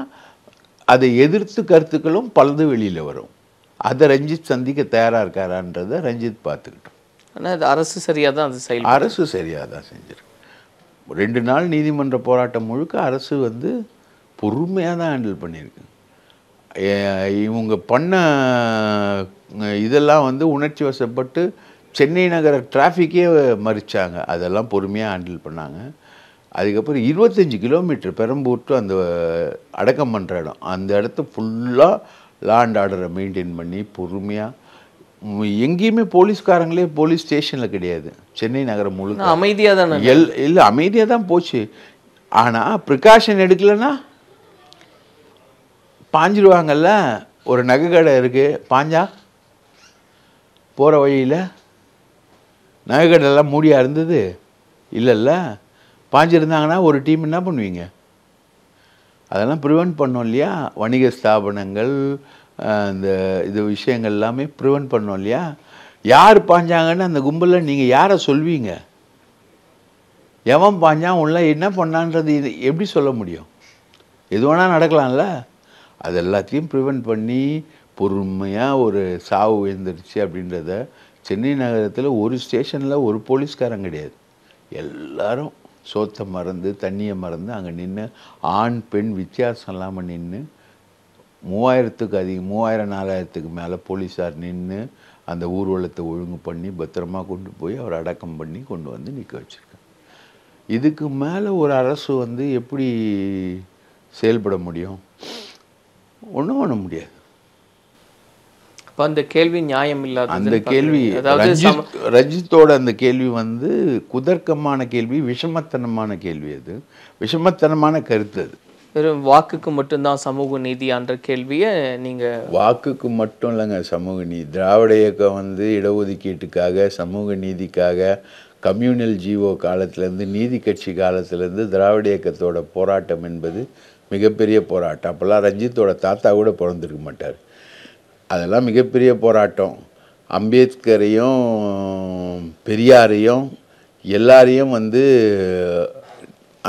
அதை எதிர்த்து கருத்துக்களும் பலது வெளியில் வரும். அதை ரஞ்சித் சந்திக்க தயாராக இருக்காரான்றதை ரஞ்சித் பார்த்துக்கிட்டோம். ஆனா இது அரசு சரியா தான் அது செயல் அரசு சரியாக தான் செஞ்சிருக்கு. ரெண்டு நாள் நீதிமன்ற போராட்டம் முழுக்க அரசு வந்து பொறுமையாக தான் ஹேண்டில் பண்ணியிருக்கு. இவங்க பண்ண இதெல்லாம் வந்து உணர்ச்சி வசப்பட்டு சென்னை நகர டிராஃபிக்கே மறிச்சாங்க. அதெல்லாம் பொறுமையாக ஹேண்டில் பண்ணாங்க. அதுக்கப்புறம் இருபத்தஞ்சி கிலோமீட்டர் பெரம்பூர் to அந்த அடக்கம் பண்ணுற இடம். அந்த இடத்த ஃபுல்லாக லா அண்ட் ஆர்டரை மெயின்டைன் பண்ணி பொறுமையாக எங்கேயுமே போலீஸ்காரங்களே போலீஸ் ஸ்டேஷனில் கிடையாது. சென்னை நகரம் முழுக்க. அமைதியா தானே? எல் இல்லை அமைதியாக தான் போச்சு. ஆனால் ப்ரிகாஷன் எடுக்கலைன்னா பாஞ்சிருவாங்கல்ல ஒரு நகை கடை இருக்குது பாஞ்சா? போகிற வழியில்? நகை கடையெல்லாம் மூடியாக இருந்தது? இல்லைல்ல. பாஞ்சிருந்தாங்கன்னா ஒரு டீம் என்ன பண்ணுவீங்க? அதெல்லாம் ப்ரிவெண்ட் பண்ணோம் இல்லையா? வணிக ஸ்தாபனங்கள் இந்த இது விஷயங்கள் எல்லாமே ப்ரிவெண்ட் பண்ணோம் இல்லையா? யார் பாஞ்சாங்கன்னு அந்த கும்பலில் நீங்கள் யாரை சொல்வீங்க? எவன் பாஞ்சான் உள்ள என்ன பண்ணான்றது? இது எப்படி சொல்ல முடியும்? எது வேணால் நடக்கலாம்ல. அது எல்லாத்தையும் ப்ரிவெண்ட் பண்ணி பொறுமையாக ஒரு சாவு விழுந்துருச்சு அப்படின்றத சென்னை நகரத்தில் ஒரு ஸ்டேஷனில் ஒரு போலீஸ்காரன் கிடையாது. எல்லாரும் சோத்தை மறந்து தண்ணியை மறந்து அங்கே நின்று ஆண் பெண் வித்தியாசம் இல்லாமல் நின்று மூவாயிரத்துக்கு அதிகம் மூவாயிரம் நாலாயிரத்துக்கு மேலே போலீஸார் நின்று அந்த ஊர்வலத்தை ஒழுங்கு பண்ணி பத்திரமா கொண்டு போய் அவர் அடக்கம் பண்ணி கொண்டு வந்து நிற்க வச்சுருக்காங்க. இதுக்கு மேலே ஒரு அரசு வந்து எப்படி செயல்பட முடியும்? ஒன்றும் பண்ண முடியாது. அப்ப அந்த கேள்வி நியாயம் இல்லாத அந்த கேள்வி அதாவது ரஞ்சித் ரஞ்சித்தோட அந்த கேள்வி வந்து குதர்க்கமான கேள்வி விஷமத்தனமான கேள்வி அது. விஷமத்தனமான கருத்து அது. வெறும் வாக்குக்கு மட்டும்தான் சமூக நீதியான்ற கேள்வியை நீங்க வாக்குக்கு மட்டும் இல்லைங்க சமூக நீதி. திராவிட இயக்கம் வந்து இடஒதுக்கீட்டுக்காக சமூக நீதிக்காக கம்யூனல் ஜீவோ காலத்திலேருந்து நீதி கட்சி காலத்திலேருந்து திராவிட இயக்கத்தோட போராட்டம் என்பது மிகப்பெரிய போராட்டம். அப்போல்லாம் ரஞ்சித்தோட தாத்தா கூட பிறந்திருக்க மாட்டார். அதெல்லாம் மிகப்பெரிய போராட்டம். அம்பேத்கரையும் பெரியாரையும் எல்லாரையும் வந்து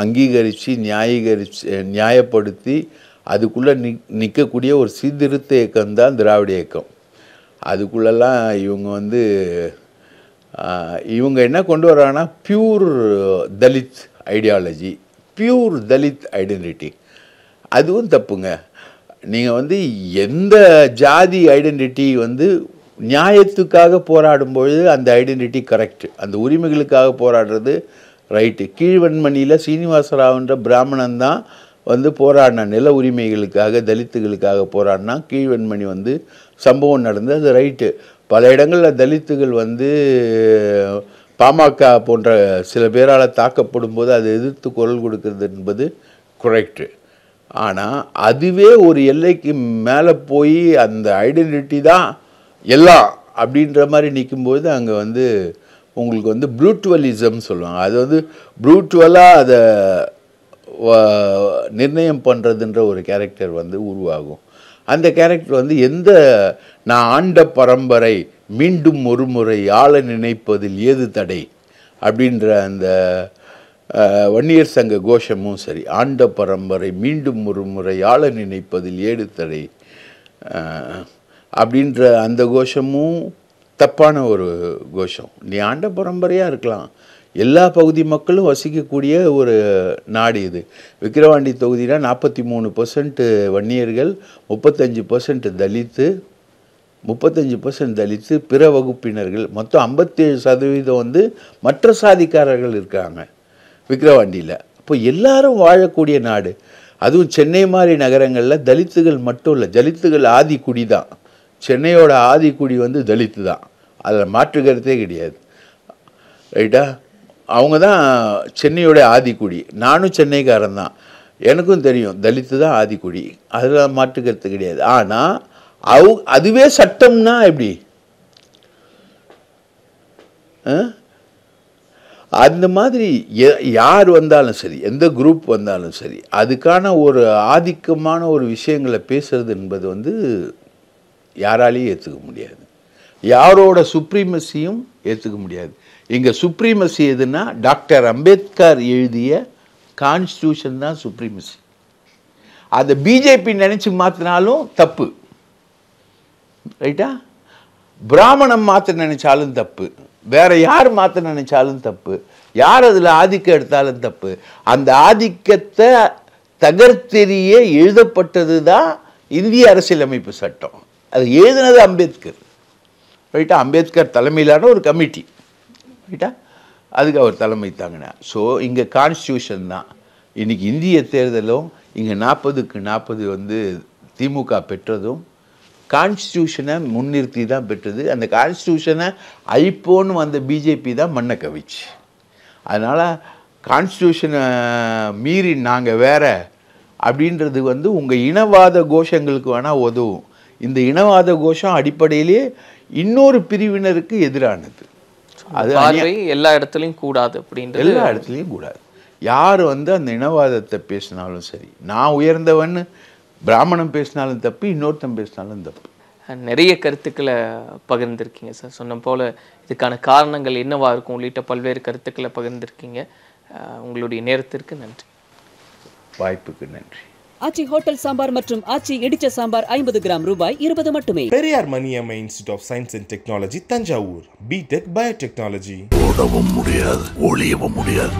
அங்கீகரித்து நியாயீகரித்து நியாயப்படுத்தி அதுக்குள்ளே நிக் நிற்கக்கூடிய ஒரு சீர்திருத்த இயக்கம் தான் திராவிட இயக்கம். அதுக்குள்ளெல்லாம் இவங்க வந்து இவங்க என்ன கொண்டு வர்றாங்கன்னா pure Dalit ideology pure Dalit identity அதுவும் தப்புங்க. நீங்கள் வந்து எந்த ஜாதி ஐடென்டிட்டி வந்து நியாயத்துக்காக போராடும் பொழுது அந்த ஐடென்டிட்டி கரெக்ட் அந்த உரிமைகளுக்காக போராடுறது ரைட்டு கீழ்வன்மணியில் சீனிவாசராவ்ன்ற பிராமணன் தான் வந்து போராடின நில உரிமைகளுக்காக தலித்துகளுக்காக போராடினா கீழ்வன்மணி வந்து சம்பவம் நடந்தது. அது ரைட்டு பல இடங்களில் தலித்துகள் வந்து பாமக போன்ற சில பேரால் தாக்கப்படும் போது அதை எதிர்த்து குரல் கொடுக்கறது என்பது குறைக்ட்டு ஆனால் அதுவே ஒரு எல்லைக்கு மேலே போய் அந்த ஐடென்டிட்டி தான் எல்லாம் அப்படின்ற மாதிரி நிற்கும்போது அங்கே வந்து உங்களுக்கு வந்து ப்ரூட்டுவலிசம் சொல்லுவாங்க. அது வந்து ப்ரூட்டுவலாக அதை நிர்ணயம் பண்ணுறதுன்ற ஒரு கேரக்டர் வந்து உருவாகும். அந்த கேரக்டர் வந்து எந்த நான் ஆண்ட பரம்பரை மீண்டும் ஒரு முறை ஆள நினைப்பதில் ஏது தடை? அப்படின்ற அந்த வன்னியர் சங்க கோஷமும் சரி ஆண்ட பரம்பரை மீண்டும் ஒரு முறை ஆள நினைப்பதில் ஏடுத்தடை அப்படின்ற அந்த கோஷமும் தப்பான ஒரு கோஷம். நீ ஆண்ட பரம்பரையாக இருக்கலாம். எல்லா பகுதி மக்களும் வசிக்கக்கூடிய ஒரு நாடு இது. விக்கிரவாண்டி தொகுதினா நாற்பத்தி மூணு பர்சன்ட்டு வன்னியர்கள் முப்பத்தஞ்சு பர்சன்ட் தலித்து முப்பத்தஞ்சு பர்சன்ட் தலித்து பிற வகுப்பினர்கள். மொத்தம் ஐம்பத்தேழு சதவீதம் வந்து மற்ற சாதிக்காரர்கள் இருக்காங்க. விக்கிரவாண்டியில். அப்போ எல்லாரும் வாழக்கூடிய நாடு. அதுவும் சென்னை மாதிரி நகரங்களில் தலித்துகள் மட்டும் இல்லை தலித்துகள் ஆதி குடி தான். சென்னையோட ஆதி குடி வந்து தலித்து தான். அதில் மாற்று கிடையாது. ரைட்டா? அவங்க தான் சென்னையோட ஆதிக்குடி நானும் சென்னைக்காரன் தான். எனக்கும் தெரியும் தலித்து தான் ஆதிக்குடி அதில் மாற்று கிடையாது. ஆனால் அவ் அதுவே சட்டம்னா எப்படி? ஆ? அந்த மாதிரி யார் வந்தாலும் சரி எந்த குரூப் வந்தாலும் சரி அதுக்கான ஒரு ஆதிக்கமான ஒரு விஷயங்களை பேசுறது என்பது வந்து யாராலையும் ஏற்றுக்க முடியாது. யாரோட சுப்ரீமசியும் ஏற்றுக்க முடியாது. இங்கே சுப்ரீமசி எதுனா டாக்டர் அம்பேத்கர் எழுதிய கான்ஸ்டியூஷன் தான் சுப்ரீமசி அதை பிஜேபி நினச்சி மாற்றினாலும் தப்பு. ரைட்டா பிராமணம் மாற்ற நினச்சாலும் தப்பு. வேற யார் மாற்ற நினைச்சாலும் தப்பு. யார் அதில் ஆதிக்கம் எடுத்தாலும் தப்பு. அந்த ஆதிக்கத்தை தகர்த்தெறிய எழுதப்பட்டது தான் இந்திய அரசியலமைப்பு சட்டம். அது எழுதினது அம்பேத்கர். ரைட்டா? அம்பேத்கர் தலைமையிலான ஒரு கமிட்டி. ரைட்டா? அதுக்கு அவர் தலைமை தாங்கினார். ஸோ இங்கே கான்ஸ்டியூஷன் தான். இன்றைக்கி இந்திய தேர்தலும் இங்கே நாற்பதுக்கு நாற்பது வந்து திமுக பெற்றதும் கான்ஸ்டியூஷனை முன்னிறுத்தி தான் பெற்றது. அந்த கான்ஸ்டியூஷனை அழிப்போன்னு வந்த பிஜேபி தான் மண்ணை கவிச்சு. அதனால் கான்ஸ்டியூஷனை மீறி நாங்கள் வேற அப்படின்றது வந்து உங்கள் இனவாத கோஷங்களுக்கு வேணால் உதவும். இந்த இனவாத கோஷம் அடிப்படையிலேயே இன்னொரு பிரிவினருக்கு எதிரானது. அது எல்லா இடத்துலையும் கூடாது அப்படின்றது எல்லா இடத்துலையும் கூடாது. யார் வந்து அந்த இனவாதத்தை பேசினாலும் சரி நான் உயர்ந்தவன்னு பிராமணன் பேசினாலும் தப்பு இன்னொருத்தன் பேசினாலும் தப்பு. நிறைய கருத்துக்களை பகிர்ந்திருக்கீங்க சார். சொன்ன போல இதுக்கான காரணங்கள் என்னவா இருக்கும் உள்ளிட்ட பல்வேறு கருத்துக்களை பகிர்ந்திருக்கீங்க. உங்களுடைய நேரத்திற்கு நன்றி. வாய்ப்புக்கு நன்றி. ஆச்சி ஹோட்டல் சாம்பார் மற்றும் ஆச்சி இடிச்ச சாம்பார் ஐம்பது கிராம் ரூபாய் இருபது மட்டுமே. Periyar Maniammai institute of science and technology Thanjavur. B Tech biotechnology ஓடவும் முடியாது ஒளியவும் முடியாது.